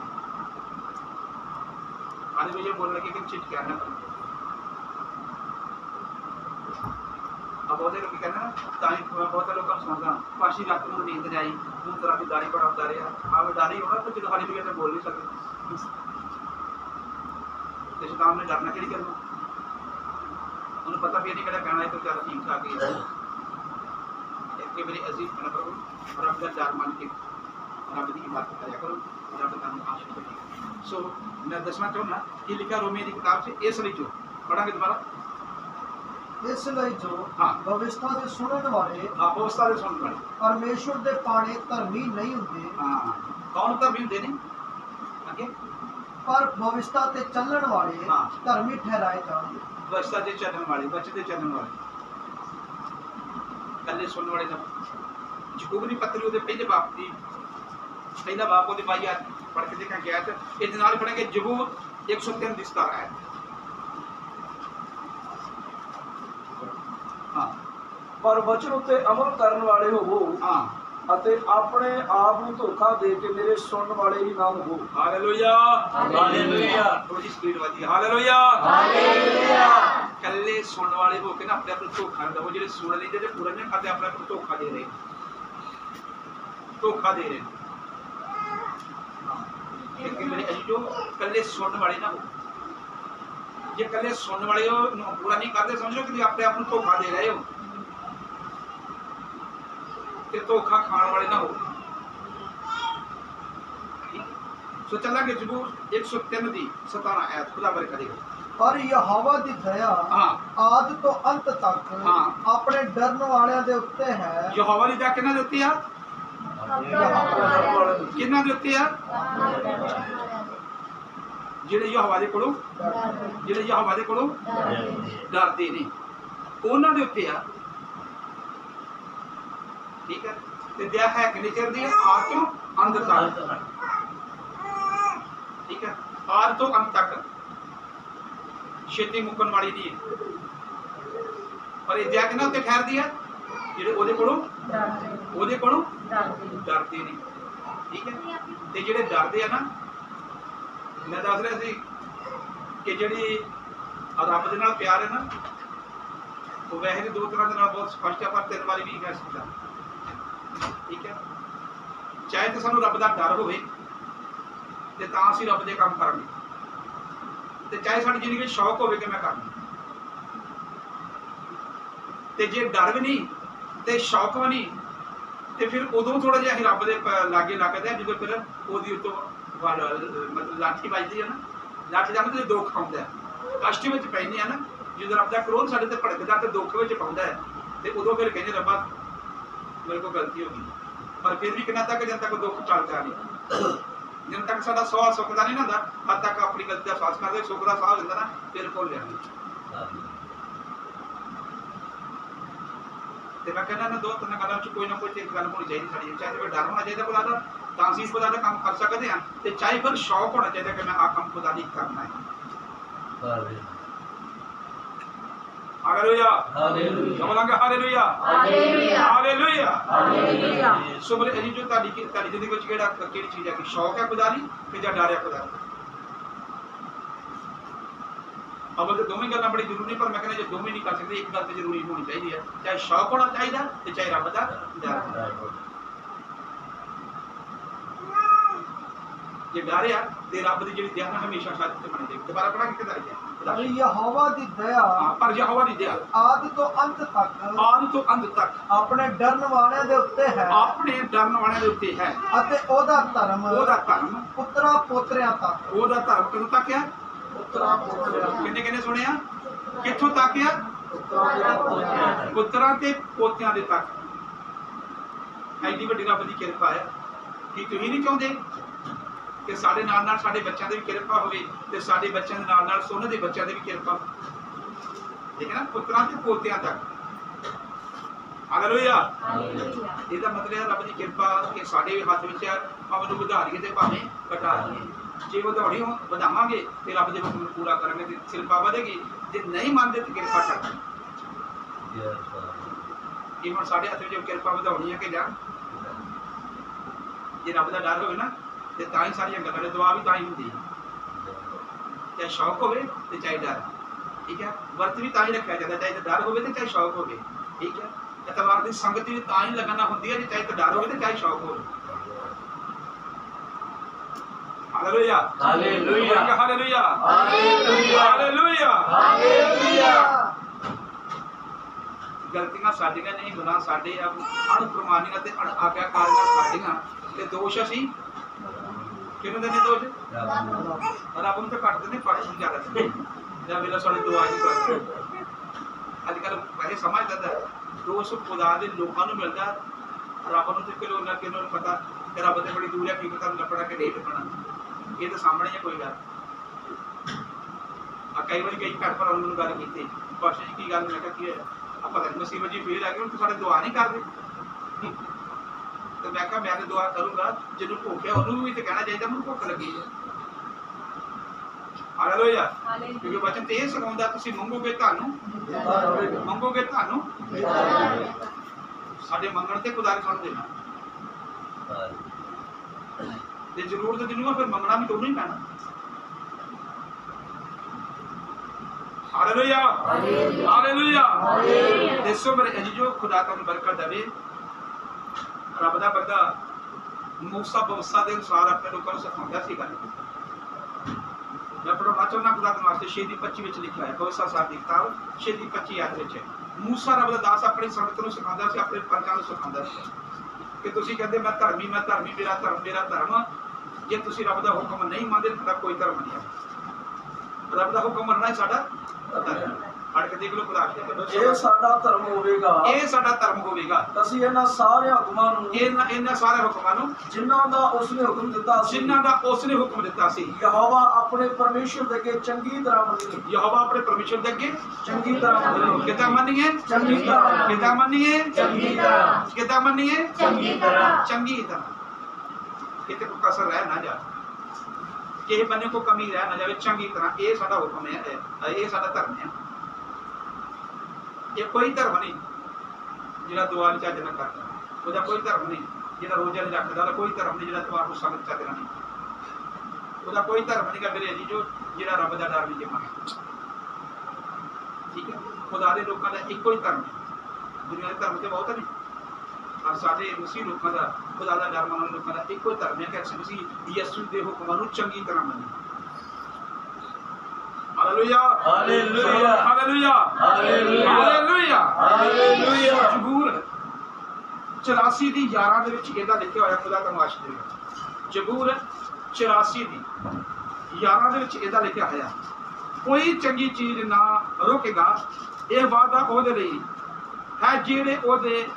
ਬੋਲਣ ਲੱਗੇ ਕਿ ਚਿੱਟ ਕਰਨਾ ਪੈਂਦਾ अब ਉਹਦੇ ਲੋਕੀ ਕਹਿੰਦੇ ਨਾ ਤਾਂ ਹੀ ਮੈਂ ਬਹੁਤ ਲੋਕਾਂ ਨੂੰ ਸੁਣਦਾ। ਪਾਸ਼ੀ ਰਾਤ ਨੂੰ ਨੀਂਦ ਨਹੀਂ ਆਈ ਹੁਣ ਤਰ੍ਹਾਂ ਦੀ ਦਾੜੀ ਬੜਾਉਂਦਾ ਰਿਹਾ। ਆਹ ਦਾੜੀ ਹੋਣਾ ਤੇ ਜਦੋਂ ਹਾਲੀ ਤੇ ਬੋਲ ਨਹੀਂ ਸਕਦੇ। ਤੇ ਸ਼ੈਤਾਨ ਨੇ ਡਰਨਾ ਕਿਹੜੀ ਕਰਨਾ ਉਹਨੂੰ ਪਤਾ ਵੀ ਇਹ ਨਹੀਂ ਕਿਹੜਾ ਕਹਿਣਾ ਹੈ ਤਾਂ ਚੱਲ ਠੀਕ ਹੀ ਹੈ ਇੱਕ ਵਾਰੀ ਅਸੀਂ ਮਨ ਕਰੋ ਰੱਬ ਦਾ ਡਰ ਮੰਨ ਕੇ ਰੱਬ ਦੀ ਇਬਾਦਤ ਕਰਿਆ ਕਰੋ ਰੱਬ ਤੁਹਾਨੂੰ ਆਸ਼ੀਰਵਾਦ ਦੇਵੇਗਾ ਸੋ ਮੈਂ ਦੱਸਣਾ ਚਾਹੁੰਦਾ ਕਿ ਲਿਖਿਆ ਰੋਮੀਓ ਦੀ ਕਿਤਾਬ 'ਚ ਇਸ ਲਈ ਜੋ ਪੜਾਂਗੇ ਦੁਬਾਰਾ? ਇਸ ਲਈ ਜੋ ਹਾਂ। ਭਵਿਸ਼ਤਾ ਦੇ ਸੁਣਨ ਵਾਲੇ ਆਪੋਸਤਾਂ ਦੇ ਸੁਣਨ ਵਾਲੇ। ਪਰਮੇਸ਼ਵਰ ਦੇ ਪਾਣੇ ਧਰਮੀ ਨਹੀਂ ਹੁੰਦੇ। ਹਾਂ ਕੌਣ ਵੀ ਹੁੰਦੇ ਨੇ? ਪਰ ਭਵਿਸ਼ਤਾ ਤੇ ਚੱਲਣ ਵਾਲੇ ਹਾਂ। ਧਰਮੀ ਠਹਿਰਾਏ ਜਾਣਗੇ। ਵਸਤਾ ਦੇ ਚੱਲਣ ਵਾਲੇ ਬੱਚ ਦੇ ਚੱਲਣ ਵਾਲੇ। ਕੱਲੇ ਸੁਣਨ ਵਾਲੇ ਦੀ ਪੱਤਰੀ ਉਹਦੇ ਪਹਿਲੇ ਬਾਪ ਦੀ ਪਹਿਲਾ ਬਾਪ ਉਹਦੇ ਭਾਈ ਆ ਪੜ ਕੇ ਦੇਖਾਂ ਗਿਆ ਤੇ ਇਹਦੇ ਨਾਲ ਪੜਾਂਗੇ ਜਬੂਰ 103 ਦੀ 17 ਹੈ। ਹਾਂ। ਪਰ ਵਚਨ ਉੱਤੇ ਅਮਲ ਕਰਨ ਵਾਲੇ ਹੋਵੋ। ਹਾਂ। ਅਤੇ ਆਪਣੇ ਆਪ ਨੂੰ ਧੋਖਾ ਦੇ ਕੇ ਮੇਰੇ ਸੁਣਨ ਵਾਲੇ ਹੀ ਨਾ ਹੋ। ਹਾਲੇਲੂਇਆ। ਹਾਲੇਲੂਇਆ। ਥੋੜੀ ਸਪੀਡ ਵਧੀ। ਹਾਲੇਲੂਇਆ। ਹਾਲੇਲੂਇਆ। ਕੱਲੇ ਸੁਣਨ ਵਾਲੇ ਹੋ ਕੇ ਨਾ ਆਪਣੇ ਆਪ ਨੂੰ ਧੋਖਾ ਨਾ ਦਿਓ ਜਿਹੜੇ ਸੁਣ ਲੈਂਦੇ ਤੇ ਪੂਰਾ ਨਹੀਂ ਕਰਦੇ ਆਪਣੇ ਆਪ ਨੂੰ ਧੋਖਾ ਦੇ ਰਹੇ। ਧੋਖਾ ਦੇ ਰਹੇ। ਲੇਕਿਨ ਮੇਰੇ ਅਜੀਜੋ ਕੱਲੇ ਸੁਣਨ ਵਾਲੇ ਨਾ ਹੋ। ਜੇ ਕੱਲੇ ਸੁਣਨ ਵਾਲੇ ਹੋ ਪੂਰਾ ਨਹੀਂ ਕਰਦੇ ਸਮਝ ਲਓ ਕਿ ਆਪਣੇ ਆਪ ਨੂੰ ਧੋਖਾ ਦੇ ਰਹੇ ਹੋ। ਤੇ ਧੋਖਾ ਖਾਣ ਵਾਲੇ ਨਾ ਹੋ ਸੋ ਚੱਲਾਂਗੇ ਜ਼ਬੂਰ 103 ਦੀ 17 ਆਇਤ ਖੁਦਾ ਬਰਕਤ ਕਰੇਗਾ ਪਰ ਯਹੋਵਾ ਦੀ ਦਇਆ ਹਾਂ। ਆਦ ਤੋਂ ਅੰਤ ਤੱਕ ਹਾਂ। ਆਪਣੇ ਡਰਨ ਵਾਲਿਆਂ ਦੇ ਉੱਤੇ ਹੈ। ਯਹੋਵਾ ਦੀ ਦਇਆ ਕਿਹਨਾਂ ਦੇ ਉੱਤੇ ਆ? ਕਿਹਨਾਂ ਦੇ ਉੱਤੇ ਆ? ਜਿਹੜੇ ਯਹੋਵਾ ਦੇ ਕੋਲੋਂ ਜਿਹੜੇ ਯਹੋਵਾ ਦੇ ਕੋਲੋਂ ਡਰਦੇ ਨੇ। ਉਹਨਾਂ ਦੇ ਉੱਤੇ ਆ। ਠੀਕ ਹੈ? ਤੇ ਦਇਆ ਹੈ ਕਿੰਨੇ ਚਿਰ ਦੀ ਆਦ ਤੋਂ ਅੰਤ ਤੱਕ। ਠੀਕ ਹੈ? ਆਦ ਤੋਂ ਅੰਤ ਤੱਕ। ਛੇਤੀ ਮੁੱਕਣ ਵਾਲੀ ਨਹੀਂ ਹੈ। ਪਰ ਇਹ ਦਇਆ ਕਿਹਨਾਂ ਉੱਤੇ ਠਹਿਰਦੀ ਹੈ? ਜਿਹੜੇ ਉਹਦੇ ਕੋਲੋਂ? ਉਹਦੇ ਕੋਲੋਂ? ਡਰਦੇ। ਨੇ ਠੀਕ ਹੈ? ਤੇ ਜਿਹੜੇ ਡਰਦੇ ਆ ਨਾ ਮੈਂ ਦੱਸ ਰਿਹਾ ਸੀ ਕਿ ਜਿਹੜੀ ਰੱਬ ਦੇ ਨਾਲ ਪਿਆਰ ਹੈ ਨਾ ਉਹ ਵੈਸੇ ਦੋ ਤਰ੍ਹਾਂ ਦੇ ਨਾਲ ਬਹੁਤ ਸਪਸ਼ਟ ਹੈ ਪਰ ਤਿੰਨ ਵਾਰੀ ਵੀ ਕਹਿ ਸਕਦਾ। ਠੀਕ ਹੈ। ਚਾਹੇ ਤਾਂ ਸਾਨੂੰ ਰੱਬ ਦਾ ਡਰ ਹੋਵੇ ਤੇ ਤਾਂ ਅਸੀਂ ਰੱਬ ਦੇ ਕੰਮ ਕਰਾਂਗੇ। ਤੇ ਚਾਹੇ ਸਾਡੀ ਜ਼ਿੰਦਗੀ ਵਿੱਚ ਸ਼ੌਕ ਹੋਵੇ ਕਿ ਮੈਂ ਕਰਾਂ। ਤੇ ਜੇ ਡਰ ਵੀ ਨਹੀਂ ਤੇ ਸ਼ੌਕ ਵੀ ਨਹੀਂ ਤੇ ਫਿਰ ਉਦੋਂ ਥੋੜਾ ਜਿਹਾ ਰੱਬ ਦੇ ਲਾਗੇ ਲੱਗਦੇ ਆ ਜਦੋਂ ਫਿਰ ਉਹਦੀ ਉਤੋਂ ਮਤਲਬ ਲਾਠੀ ਵੱਜਦੀ ਹੈ ਨਾ। ਲਾਠੀ ਦਾ ਤੇ ਦੁੱਖ ਆਉਂਦਾ ਹੈ। ਕਸ਼ਟ ਵਿੱਚ ਪੈਂਦੇ ਆ ਨਾ। ਜਦੋਂ ਰੱਬ ਦਾ ਕਰੋਧ ਸਾਡੇ ਤੇ ਭੜਕਦਾ ਤੇ ਦੁੱਖ ਵਿੱਚ ਪਾਉਂਦਾ ਹੈ। ਤੇ ਉਦੋਂ ਫਿਰ ਕਹਿੰਦੇ ਰੱਬਾ ਮੇਰੇ ਕੋਲ ਗਲਤੀ ਹੋ ਗਈ। ਪਰ ਫਿਰ ਵੀ ਕਿੰਨਾ ਤੱਕ ਜਦ ਤੱਕ ਦੁੱਖ ਚੱਲਦਾ ਨਹੀਂ। ਜਦੋਂ ਤੱਕ ਸਾਡਾ ਸਵਾਲ ਸੁੱਖ ਨਹੀਂ ਹੁੰਦਾ ਹੱਦ ਤੱਕ ਆਪਣੀ ਗਲਤੀ ਦਾ ਅਹਿਸਾਸ ਕਰਦੇ ਸੁੱਖ ਦਾ ਸਾਹ ਹੋ ਨਾ, ਫਿਰ ਕੋਲ ਲਿਆਂਗੇ ਤੇ ਮੈਂ ਕਹਿੰਦਾ ਨਾ, ਦੋ ਤਿੰਨ ਗੱਲਾਂ ਚ ਕੋਈ ਨਾ ਕੋਈ ਇੱਕ ਗੱਲ ਹੋਣੀ ਚਾਹੀਦੀ ਸਾਡੀ। ਚਾਹੇ ਤੇ ਡਰ ਹੋਣਾ ਚਾਹੀਦਾ ਖੁਦਾ ਦਾ, ਤਾਂ ਅਸੀਂ ਖੁਦਾ ਦਾ ਕੰਮ ਕਰ ਸਕਦੇ ਹਾਂ। ਤੇ ਚਾਹੇ ਫਿਰ ਸ਼ੌਕ ਹੋਣਾ ਚਾਹੀਦਾ ਕਿ ਮੈਂ ਆਹ ਕੰਮ ਖੁਦਾ ਲਈ ਕਰਨਾ ਹੈ ਹਾਲੇਲੂਇਆ ਹਾਲੇਲੂਇਆ ਕਮਲਾਂਗੇ ਹਾਲੇਲੂਇਆ ਹਾਲੇਲੂਇਆ। ਹਾਲੇਲੂਇਆ ਸੋ ਮੇਰੇ ਅਜੀ ਜੋ ਤੁਹਾਡੀ ਕੀ- ਤੁਹਾਡੀ ਜ਼ਿੰਦਗੀ ਵਿੱਚ ਕਿਹੜਾ ਕਿਹੜੀ ਚੀਜ਼ ਹੈ ਕਿ ਸ਼ੌਕ ਹੈ ਖੁਦਾ ਦੀ ਕਿ ਜਾਂ ਡਰ ਹੈ ਖੁਦਾ ਦਾ ਅਵਲ ਤੇ ਦੋਵੇਂ ਗੱਲਾਂ ਬੜੀ ਜ਼ਰੂਰੀ ਪਰ ਮੈਂ ਕਹਿੰਦਾ ਜੇ ਦੋਵੇਂ ਨਹੀਂ ਕਰ ਸਕਦੇ ਇੱਕ ਗੱਲ ਤੇ ਜ਼ਰੂਰੀ ਹੋਣੀ ਚਾਹੀਦੀ ਹੈ। ਚਾਹੇ ਸ਼ੌਕ ਹੋਣਾ ਚਾਹੀਦਾ ਤੇ ਚਾਹੇ ਰੱਬ ਦਾ ਡਰ ਜੇ ਡਰ ਆ ਤੇ ਰੱਬ ਦੀ ਜਿਹੜੀ ਦਇਆ ਨਾ ਹਮੇਸ਼ਾ ਸੱਚ ਤੇ ਬਣੀ ਰਹੇਗੀ ਦੁਬਾਰਾ ਪੜਾ ਕੇ ਕਿਦਾਂ ਪਰ ਲਿਖਿਆ ਯਹੋਵਾ ਦੀ ਦਇਆ ਹਾਂ, ਪਰ ਯਹੋਵਾ ਦੀ ਦਇਆ। ਆਦ ਤੋਂ ਅੰਤ ਤੱਕ ਆਦਿ ਤੋਂ ਅੰਤ ਤੱਕ ਆਪਣੇ ਡਰਨ ਵਾਲਿਆਂ ਦੇ ਉੱਤੇ ਹੈ। ਆਪਣੇ ਡਰਨ ਵਾਲਿਆਂ ਦੇ ਉੱਤੇ ਹੈ। ਅਤੇ ਉਹਦਾ ਧਰਮ ਉਹਦਾ ਧਰਮ ਪੁੱਤਰਾ ਪੋਤਰਿਆਂ ਤੱਕ। ਉਹਦਾ ਧਰਮ ਕਦੋਂ ਤੱਕ ਆ? ਪੁੱਤਰਾ ਪੁੱਤਰਿਆ ਕਿੰਨੇ ਕਿੰਨੇ ਸੁਣਿਆ? ਕਿੱਥੋਂ ਤੱਕ ਆ? ਪੁੱਤਰਾਂ ਤੇ ਪੋਤਿਆਂ ਦੇ ਤੱਕ। ਐਡੀ ਵੱਡੀ ਰੱਬ ਦੀ ਕਿਰਪਾ ਹੈ ਕੀ ਤੁਸੀਂ ਨਹੀਂ ਚਾਹੁੰਦੇ? ਕਿ ਸਾਡੇ ਨਾਲ ਨਾਲ ਸਾਡੇ ਬੱਚਿਆਂ ਦੇ ਵੀ ਕਿਰਪਾ ਹੋਵੇ ਤੇ ਸਾਡੇ ਬੱਚਿਆਂ ਦੇ ਨਾਲ ਨਾਲ ਸੋਨੇ ਦੇ ਬੱਚਿਆਂ ਦੇ ਵੀ ਕਿਰਪਾ ਠੀਕ ਹੈ ਨਾ? ਪੁੱਤਰਾਂ ਤੇ ਪੋਤਿਆਂ ਤੱਕ। ਹਾਲੇਲੂਇਆ ਇਹਦਾ ਮਤਲਬ ਹੈ ਰੱਬ ਦੀ ਕਿਰਪਾ ਕਿ ਸਾਡੇ ਹੱਥ ਵਿੱਚ ਹੈ ਭਾਵੇਂ ਨੂੰ ਵਧਾਰੀਏ ਤੇ ਭਾਵੇਂ ਘਟਾ ਦਈਏ। ਜੇ ਵਧਾਉਣੀ ਹੋ ਵਧਾਵਾਂਗੇ ਤੇ ਰੱਬ ਦੇ ਹੁਕਮ ਨੂੰ ਪੂਰਾ ਕਰਾਂਗੇ ਤੇ ਕਿਰਪਾ ਵਧੇਗੀ। ਜੇ ਨਹੀਂ ਮੰਨਦੇ ਤੇ ਕਿਰਪਾ ਘਟ ਇਹ ਹੁਣ ਸਾਡੇ ਹੱਥ ਵਿੱਚ ਕਿਰਪਾ ਵਧਾਉਣੀ ਹੈ ਕਿ ਜਾਂ? ਜੇ ਰੱਬ ਦਾ ਡਰ ਹੋਵੇ ਨਾ ਤੇ ਤਾਂ ਹੀ ਸਾਰੀਆਂ ਗੱਲਾਂ ਦੇ ਦੁਆ ਵੀ ਤਾਂ ਹੀ ਹੁੰਦੀ ਹੈ। ਚਾਹੇ ਸ਼ੌਕ ਹੋਵੇ ਤੇ ਚਾਹੇ ਡਰ। ਠੀਕ ਹੈ? ਵਰਤ ਵੀ ਤਾਂ ਹੀ ਰੱਖਿਆ ਜਾਂਦਾ ਚਾਹੇ ਡਰ ਹੋਵੇ ਤੇ ਚਾਹੇ ਸ਼ੌਕ ਹੋਵੇ। ਠੀਕ ਹੈ? ਐਤਵਾਰ ਦੀ ਸੰਗਤ ਵੀ ਤਾਂ ਹੀ ਲਗਾਨਾ ਹੁੰਦੀ ਹੈ ਜੇ ਚਾਹੇ ਡਰ ਹੋਵੇ ਤੇ ਚਾਹੇ ਸ਼ੌਕ ਹੋਵੇ। Hallelujah. Hallelujah. Hallelujah. Hallelujah. Hallelujah. ਗਲਤੀਆਂ ਸਾਡੀਆਂ ਨਹੀਂ ਗੁਨਾਹ ਸਾਡੇ ਆ। ਅਣਪ੍ਰਮਾਨੀਆਂ ਤੇ ਅਣ ਆਗਿਆਕਾਰੀਆਂ ਸਾਡੀਆਂ। ਤੇ ਦੋਸ਼ ਅਸੀਂ ਕਿਹਨੂੰ ਦੇ ਨੇ ਦੋਸ਼ ਰੱਬ ਨੂੰ ਤਾਂ ਕੱਟ ਦਿੰਦੇ ਪਰ ਨੂੰ ਜ਼ਿਆਦਾ ਦਿੰਦੇ। ਜਾਂ ਮੇਰਾ ਸਾਡੇ ਦੁਆ ਨਹੀਂ ਕਰਦੇ ਅੱਜ ਕੱਲ ਵੈਸੇ ਸਮਝ ਜਾਂਦਾ ਹੈ, ਦੋਸ਼ ਖੁਦਾ ਦੇ ਲੋਕਾਂ ਨੂੰ ਰੱਬ ਨੂੰ ਤੇ ਕਿਲੋ ਨਾ ਕਿਲੋ ਨੂੰ ਪਤਾ ਕਿ ਰੱਬ ਤੇ ਬੜੀ ਦੂਰ ਹੈ ਕੀ ਪਤਾ ਲੱਪੜਾ ਕਿ ਨਹੀਂ ਲੱਪਣਾ ਇਹ ਤਾਂ ਸਾਹਮਣੇ ਹੈ ਕੋਈ ਗੱਲ ਆ ਕਈ ਵਾਰੀ ਕਈ ਘਰ ਪਰ ਉਹਨਾਂ ਨੂੰ ਗੱਲ ਕੀਤੀ। ਪਾਸ਼ਾ ਜੀ ਕੀ ਗੱਲ ਮੈਂ ਕਿਹਾ ਕੀ ਹੈ ਆ ਪਤਾ ਨਹੀਂ ਮੁਸੀਬਤ ਜੀ ਫੇਰ ਆ ਗਈ ਹੁਣ ਸਾਡੇ ਦੁਆ ਨਹੀਂ ਕਰਦੇ। ਤੇ ਮੈਂ ਕਿਹਾ ਮੈਂ ਤੇ ਦੁਆ ਕਰੂੰਗਾ ਜਿਹਨੂੰ ਭੁੱਖ ਹੈ ਉਹਨੂੰ ਵੀ ਤੇ ਕਹਿਣਾ ਚਾਹੀਦਾ ਮੈਨੂੰ ਭੁੱਖ ਲੱਗੀ ਹੈ। ਹਾਲੇਲੂਇਆ ਕਿਉਂਕਿ ਵਚਨ ਤੇ ਇਹ ਸਿਖਾਉਂਦਾ ਤੁਸੀਂ ਮੰਗੋਗੇ ਤੁਹਾਨੂੰ ਮੰਗੋਗੇ ਤੁਹਾਨੂੰ। ਸਾਡੇ ਮੰਗਣ ਤੇ ਖੁਦਾ ਨੇ ਸਾਨੂੰ ਦੇਣਾ। ਤੇ ਜ਼ਰੂਰਤ ਜਿਹਨੂੰ ਆ ਫਿਰ ਮੰਗਣਾ ਵੀ ਤਾਂ ਉਹਨੂੰ ਹੀ ਪੈਣਾ। ਹਾਲੇਲੂਇਆ ਹਾਲੇਲੂਇਆ ਦੱਸੋ ਮੇਰੇ ਅਜੀਜੋ ਖੁਦਾ ਤੁਹਾਨੂੰ ਬਰਕਤ ਦੇਵੇ ਰੱਬ ਦਾ ਬੰਦਾ ਮੂਸਾ ਬਵਸਾ ਦੇ ਅਨੁਸਾਰ ਆਪਣੇ ਲੋਕਾਂ ਨੂੰ ਸਿਖਾਉਂਦਾ ਸੀ ਗੱਲ। ਮੈਂ ਪੜਾਉਣਾ ਚਾਹੁੰਦਾ ਖੁਦਾ ਦੇ ਵਾਸਤੇ ਛੇ ਦੀ 25 ਵਿੱਚ ਲਿਖਿਆ ਹੈ ਬਵਸਾ ਸਾਹਿਬ ਦੀ ਕਿਤਾਬ ਛੇ ਦੀ 25 ਆਇਤ ਵਿੱਚ। ਹੈ। ਮੂਸਾ ਰੱਬ ਦਾ ਦਾਸ ਆਪਣੀ ਸੰਗਤ ਨੂੰ ਸਿਖਾਉਂਦਾ ਸੀ, ਆਪਣੇ ਪੰਚਾਂ ਨੂੰ ਸਿਖਾਉਂਦਾ ਸੀ। ਕਿ ਤੁਸੀਂ ਕਹਿੰਦੇ ਮੈਂ ਧਰਮੀ ਮੈਂ ਧਰਮੀ, ਮੇਰਾ ਧਰਮ ਮੇਰਾ ਧਰਮ। ਜੇ ਤੁਸੀਂ ਰੱਬ ਦਾ ਹੁਕਮ ਨਹੀਂ ਮੰਨਦੇ ਤਾਂ ਕੋਈ ਧਰਮ ਨਹੀਂ ਹੈ। ਰੱਬ ਦਾ ਹੁਕਮ ਮੰਨਣਾ ਸਾਡਾ ਧਰਮ ਅੜ ਕੇ ਦੇਖ ਲਓ ਖੁਦਾ ਇਹ ਕੀ ਸਾਡਾ ਧਰਮ ਹੋਵੇਗਾ। ਇਹ ਸਾਡਾ ਧਰਮ ਹੋਵੇਗਾ। ਅਸੀਂ ਇਹਨਾਂ ਸਾਰੇ ਹੁਕਮਾਂ ਨੂੰ ਇਹਨਾਂ ਇਹਨਾਂ ਸਾਰੇ ਹੁਕਮਾਂ ਨੂੰ ਜਿਨ੍ਹਾਂ ਦਾ ਉਸਨੇ ਹੁਕਮ ਦਿੱਤਾ ਸੀ। ਜਿਨ੍ਹਾਂ ਦਾ ਉਸ ਨੇ ਹੁਕਮ ਦਿੱਤਾ ਸੀ। ਯਹੋਵਾ ਆਪਣੇ ਪਰਮੇਸ਼ਰ ਦੇ ਅੱਗੇ ਚੰਗੀ ਤਰ੍ਹਾਂ ਮੰਨੀਏ ਯਹੋਵਾ ਆਪਣੇ ਪਰਮੇਸ਼ਰ ਦੇ ਅੱਗੇ ਚੰਗੀ ਤਰ੍ਹਾਂ ਮੰਨੀਏ ਕਿੱਦਾਂ ਮੰਨੀਏ? ਚੰਗੀ ਤਰ੍ਹਾਂ। ਕਿੱਦਾਂ ਮੰਨੀਏ? ਚੰਗੀ ਤਰ੍ਹਾਂ। ਕਿੱਦਾਂ ਮੰਨੀਏ? ਚੰਗੀ ਤਰ੍ਹਾਂ। ਚੰਗੀ ਤਰ੍ਹਾਂ। ਕਿਤੇ ਕੋਈ ਕਸਰ ਰਹਿ ਨਾ ਜਾ ਕਿਸੇ ਬੰਨੇ ਕੋ ਕਮੀ ਰਹਿ ਨਾ ਜਾਵੇ ਚੰਗੀ ਤਰ੍ਹਾਂ। ਇਹ ਸਾਡਾ ਹੁਕਮ ਹੈ ਇਹ- ਇਹ ਸਾਡਾ ਧਰਮ ਹੈ। ਇਹ ਕੋਈ ਧਰਮ ਨਹੀਂ ਜਿਹੜਾ ਦੁਆ ਨਹੀਂ ਚੱਜ ਨਾਲ ਕਰਦਾ। ਉਹਦਾ ਕੋਈ ਧਰਮ ਨਹੀਂ। ਜਿਹੜਾ ਰੋਜ਼ਾ ਨਹੀਂ ਰੱਖਦਾ, ਉਹਦਾ ਕੋਈ ਧਰਮ ਨਹੀਂ। ਜਿਹੜਾ ਤਵਾਰ ਨੂੰ ਸੰਗਤ ਚੱਜ ਨਾਲ ਨਹੀਂ ਉਹਦਾ ਕੋਈ ਧਰਮ ਨਹੀਂ ਮੇਰੇ ਜੀ ਜੋ ਜਿਹੜਾ ਰੱਬ ਦਾ ਡਰ ਨਹੀਂ ਜਮਾ ਠੀਕ ਹੈ? ਖੁਦਾ ਦੇ ਲੋਕਾਂ ਦਾ ਇੱਕੋ ਹੀ ਧਰਮ ਹੈ। ਦੁਨੀਆ ਦੇ ਧਰਮ ਤੇ ਬਹੁਤ ਨੇ। ਪਰ ਸਾਡੇ ਮਸੀਹ ਲੋਕਾਂ ਦਾ, ਖੁਦਾ ਦਾ ਡਰ ਮੰਨਣ ਲੋਕਾਂ ਦਾ ਇੱਕੋ ਹੀ ਧਰਮ ਹੈ ਕਿ ਅਸੀਂ ਮਸੀਹ ਯਿਸੂ ਦੇ ਹੁਕਮਾਂ ਨੂੰ ਚੰਗੀ ਤਰ੍ਹਾਂ ਮੰਨੀਏ। Hallelujah hallelujah. Hallelujah hallelujah. Hallelujah hallelujah. ਜ਼ਬੂਰ 84 ਦੀ 11 ਦੇ ਵਿੱਚ ਇਹਦਾ ਲਿਖਿਆ ਹੋਇਆ ਖੁਦਾ ਤੁਹਾਨੂੰ ਆਸ਼ੀਸ਼ ਦੇਵੇ। ਜ਼ਬੂਰ 84 ਦੀ 11 ਦੇ ਵਿੱਚ ਇਹਦਾ ਲਿਖਿਆ ਹੋਇਆ। ਕੋਈ ਚੰਗੀ ਚੀਜ਼ ਨਾ ਰੋਕੇਗਾ ਇਹ ਵਾਅਦਾ ਉਹਦੇ ਲਈ ਹੈ ਜਿਹੜੇ ਉਹਦੇ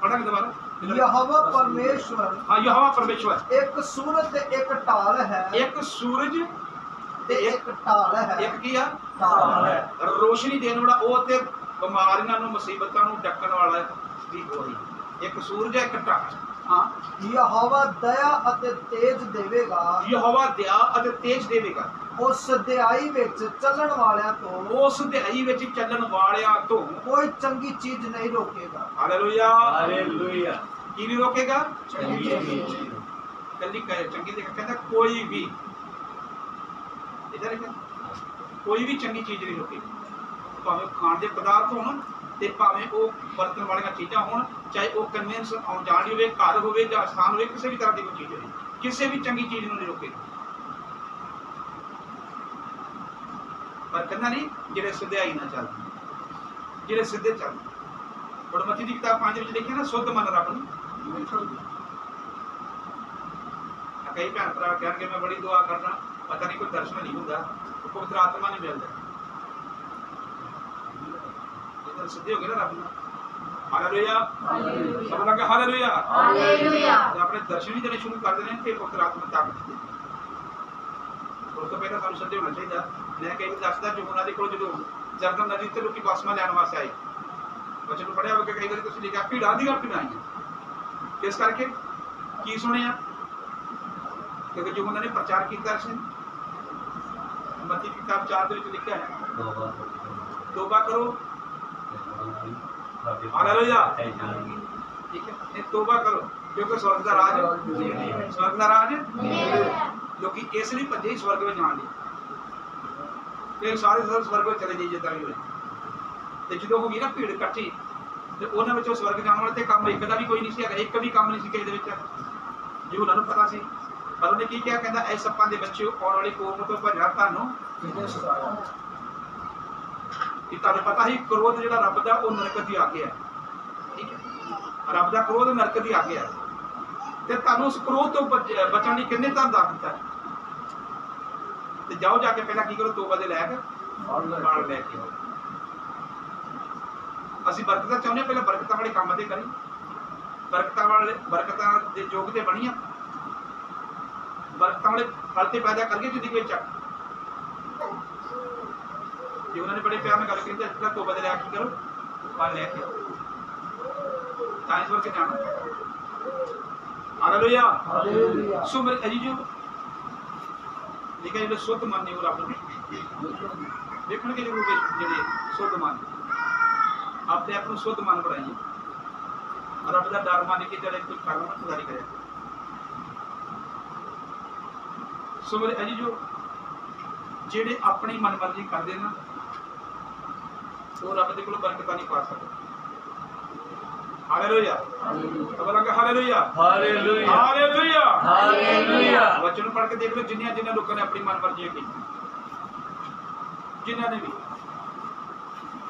ਪੜਾਂਗੇ ਦੁਬਾਰਾ ਯਹੋਵਾ ਪਰਮੇਸ਼ਵਰ ਹਾਂ ਯਹੋਵਾ ਪਰਮੇਸ਼ਵਰ। ਇੱਕ ਸੂਰਜ ਤੇ ਇੱਕ ਢਾਲ ਹੈ। ਇੱਕ ਸੂਰਜ ਤੇ ਇੱਕ ਢਾਲ ਹੈ। ਇੱਕ ਕੀ ਆ? ਢਾਲ ਹੈ। ਰੋਸ਼ਨੀ ਦੇਣ ਵਾਲਾ ਉਹ ਤੇ ਬਿਮਾਰੀਆਂ ਨੂੰ ਮੁਸੀਬਤਾਂ ਨੂੰ ਡੱਕਣ ਵਾਲਾ ਵੀ ਉਹੀ ਇੱਕ ਸੂਰਜ ਹੈ ਇੱਕ ਢਾਲ। ਹਾਂ। ਯਹੋਵਾ ਦਇਆ ਅਤੇ ਤੇਜ ਦੇਵੇਗਾ। ਯਹੋਵਾ ਦਿਆ ਅਤੇ ਤੇਜ ਦੇਵੇਗਾ। ਉਸ ਦਿਆਈ ਵਿੱਚ ਚੱਲਣ ਵਾਲਿਆਂ ਤੋਂ ਉਸ ਦਿਹਾਈ ਵਿੱਚ ਚੱਲਣ ਵਾਲਿਆਂ ਤੋਂ ਕੋਈ ਚੰਗੀ ਚੀਜ਼ ਨਹੀਂ ਰੋਕੇਗਾ। ਹਾਲੇਲੂਇਆ। ਹਾਲੇਲੂਇਆ। ਕੀ ਨਹੀਂ ਰੋਕੇਗਾ? ਚੰਗੀ ਚੀਜ਼। ਕੱਲੀ ਕਹੇ ਚੰਗੀ ਦੇ ਕਹਿੰਦਾ ਕੋਈ ਵੀ ਇਧਰ ਕੋਈ ਵੀ ਚੰਗੀ ਚੀਜ਼ ਨਹੀਂ ਰੋਕੇਗੀ ਭਾਵੇਂ ਖਾਣ ਦੇ ਪਦਾਰਥ ਹੋਣ ਤੇ ਭਾਵੇਂ ਉਹ ਵਰਤਣ ਵਾਲੀਆਂ ਚੀਜ਼ਾਂ ਹੋਣ ਚਾਹੇ ਉਹ ਕਨਵੈਂਸ ਆਉਣ ਜਾਣ ਹੋਵੇ ਘਰ ਹੋਵੇ ਜਾਂ ਸਥਾਨ ਹੋਵੇ ਕਿਸੇ ਵੀ ਤਰ੍ਹਾਂ ਦੀ ਕੋਈ ਚੀਜ਼ ਹੋਵੇ। ਕਿਸੇ ਵੀ ਚੰਗੀ ਚੀਜ਼ ਨੂੰ ਨਹੀਂ ਰੋਕੇਗਾ ਪਰ ਕਹਿੰਦਾ ਨਹੀਂ ਜਿਹੜੇ ਸਿੱਧਿਆਈ ਨਾ ਚੱਲਦੇ ਜਿਹੜੇ ਸਿੱਧੇ ਚੱਲਦੇ ਗੁਰਮਤਿ ਦੀ ਕਿਤਾਬ 5 ਵਿੱਚ ਲਿਖਿਆ ਨਾ ਸੁੱਧ ਮਨ ਰੱਬ ਨੂੰ। ਕਈ ਭੈਣ ਭਰਾ ਕਹਿਣਗੇ ਮੈਂ ਬੜੀ ਦੁਆ ਕਰਦਾ। ਪਤਾ ਨਹੀਂ ਕੋਈ ਦਰਸ਼ਨ ਨਹੀਂ ਹੁੰਦਾ ਪਵਿੱਤਰ ਆਤਮਾ ਨਹੀਂ ਮਿਲਦਾ। ਇਹ ਤਾਂ ਸਿੱਧੇ ਹੋ ਗਏ ਨਾ ਰੱਬ ਨੂੰ ਹਾਲੇਲੂਇਆ। ਸਭ ਲੱਗਾ ਹਾਲੇਲੂਇਆ। ਹਾਲੇਲੂਇਆ। ਆਪਣੇ ਦਰਸ਼ਨ ਹੀ ਦੇਣੇ ਸ਼ੁਰੂ ਕਰ ਦੇਣੇ ਤੇ ਪਵਿੱਤਰ ਆਤਮਾ ਤਾਕਤ ਦੇ ਉਸ ਤੋਂ ਪਹਿਲਾਂ ਸਾਨੂੰ ਸਿੱਧੇ ਹੋਣਾ ਚਾਹੀਦਾ। ਮੈਂ ਵਾਰ ਦੱਸਦਾ ਜੋ ਉਹਨਾਂ ਦੇ ਕੋਲ ਜਦੋਂ ਜਰਦਨ ਨਦੀ ਤੇ ਲੋਕੀ ਬਸਮਾ ਲੈਣ ਵਾਸਤੇ ਆਏ। ਬੱਚੇ ਨੂੰ ਪੜਿਆ ਹੋਵੇ ਕਈ ਵਾਰੀ ਤੁਸੀਂ ਲਿਖਿਆ ਭੀੜਾਂ ਦੀਆਂ ਭੀੜਾਂ ਆਈਆਂ। ਇਸ ਕਰਕੇ? ਕੀ ਸੁਣਿਆ? ਕਿਉਂਕਿ ਜੋ ਉਹਨਾਂ ਨੇ ਪ੍ਰਚਾਰ ਕੀਤਾ ਸੀ ਮਤੀ ਦੀ ਕਿਤਾਬ 4 ਦੇ ਵਿੱਚ ਲਿਖਿਆ ਹੈ। ਤੋਬਾ ਕਰੋ। ਹਾਲੇਲੂਇਆ ਠੀਕ ਹੈ। ਇਹ ਤੋਬਾ ਕਰੋ। ਕਿਉਂਕਿ ਸਵਰਗ ਦਾ ਰਾਜ ਸਵਰਗ ਦਾ ਰਾਜ ਲੋਕੀ ਇਸ ਲਈ ਭੱਜੇ ਸਵਰਗ ਵਿੱਚ ਜਾਣ ਲਈ। ਤੇ ਸਾਰੇ ਸਵਰਗ ਵਿੱਚ ਚਲੇ ਜਾਈਏ ਜਿੱਦਾਂ ਵੀ ਹੋਏ। ਤੇ ਜਦੋਂ ਹੋ ਗਈ ਨਾ ਭੀੜ ਇਕੱਠੀ ਤੇ ਉਹਨਾਂ ਵਿੱਚੋਂ ਸਵਰਗ ਜਾਣ ਵਾਲੇ ਤੇ ਕੰਮ ਇੱਕ ਦਾ ਵੀ ਕੋਈ ਨਹੀਂ ਸੀ ਹੈਗਾ। ਇੱਕ ਵੀ ਕੰਮ ਨਹੀਂ ਸੀ ਕਿਸੇ ਦੇ ਵਿੱਚ। ਜੋ ਉਹਨਾਂ ਨੂੰ ਪਤਾ ਸੀ। ਪਰ ਉਹਨੇ ਕੀ ਕਿਹਾ ਕਹਿੰਦਾ ਐ ਸੱਪਾਂ ਦੇ ਬੱਚੇ ਆਉਣ ਵਾਲੀ ਕੌਮ ਤੋਂ ਭਜਣਾ ਤੁਹਾਨੂੰ? ਕਿ ਤੁਹਾਨੂੰ ਪਤਾ ਹੀ ਕ੍ਰੋਧ ਜਿਹੜਾ ਰੱਬ ਦਾ ਉਹ ਨਰਕ ਦੀ ਆ ਗਿਆ ਠੀਕ ਹੈ? ਰੱਬ ਦਾ ਕ੍ਰੋਧ ਨਰਕ ਦੀ ਆ ਗਿਆ ਤੇ ਤੁਹਾਨੂੰ ਉਸ ਕ੍ਰੋਧ ਤੋਂ ਬਚ- ਬਚਣ ਲਈ ਕਿੰਨੇ ਤਾਂ ਦੱਸ ਦਿੱਤਾ ਤੇ ਜਾਓ ਜਾ ਕੇ ਪਹਿਲਾਂ ਕੀ ਕਰੋ ਤੋਬਾ ਦੇ ਲੈ ਕੇ ਨਾਲ ਲੈ ਕੇ ਅਸੀਂ ਬਰਕਤਾਂ ਚਾਹੁੰਦੇ ਹਾਂ ਪਹਿਲਾਂ ਬਰਕਤਾਂ ਵਾਲੇ ਕੰਮ ਤੇ ਕਰੀ ਬਰਕਤਾਂ ਵਾਲੇ ਬਰਕਤਾਂ ਦੇ ਯੋਗ ਤੇ ਬਣੀਆਂ ਬਰਕਤਾਂ ਵਾਲੇ ਫਲ ਤੇ ਪੈਦਾ ਕਰਕੇ ਜ਼ਿੰਦਗੀ ਵਿੱਚ ਜੇ ਉਹਨਾਂ ਨੇ ਬੜੇ ਪਿਆਰ ਨਾਲ ਗੱਲ ਕੀਤੀ ਤਾਂ ਜਿਹੜਾ ਤੋਬਾ ਦੇ ਲੈ ਕੇ ਕਰੋ ਫਲ ਲੈ ਕੇ ਆਓ। ਤਾਂ ਇਸ ਵਰਗੇ ਜਾਣਾ ਹਾਲੇਲੂਇਆ ਹਾਲੇਲੂਇਆ ਸੋ ਮੇਰੇ ਅਜੀਜੋ ਜਿਹੜੇ ਸੁੱਧ ਮਨ ਨੇ ਉਹ ਰੱਬ ਨੂੰ ਦੇਖਣਗੇ ਜ਼ਰੂਰ ਵੀ ਜਿਹੜੇ ਸੁੱਧ ਮਨ ਆਪਣੇ ਆਪ ਨੂੰ ਸੁੱਧ ਮਨ ਬਣਾਈਏ ਰੱਬ ਦਾ ਡਰ ਮੰਨ ਕੇ ਜਿਹੜੇ ਕੋਈ ਕਰਮ ਨਾ ਖੁਦਾਰੀ ਕਰਿਆ ਸੋ ਮੇਰੇ ਅਜੀ ਜੋ ਜਿਹੜੇ ਆਪਣੀ ਮਨਮਰਜ਼ੀ ਕਰਦੇ ਨਾ ਉਹ ਰੱਬ ਦੇ ਕੋਲ ਬਰਕਤਾਂ ਨਹੀਂ ਪਾ ਸਕਦੇ। ਹਾਲੇਲੂਇਆ ਅਬਲਾਂਗੇ ਹਾਲੇਲੂਇਆ ਹਾਲੇਲੂਇਆ ਹਾਲੇਲੂਇਆ ਹਾਲੇਲੂਇਆ ਵਚਨ ਪੜ੍ਹ ਕੇ ਦੇਖ ਲਓ ਜਿੰਨੀਆਂ ਜਿੰਨੀਆਂ ਲੋਕਾਂ ਨੇ ਆਪਣੀ ਮਨਮਰਜ਼ੀ ਕੀਤੀ। ਜਿਨ੍ਹਾਂ ਨੇ ਵੀ।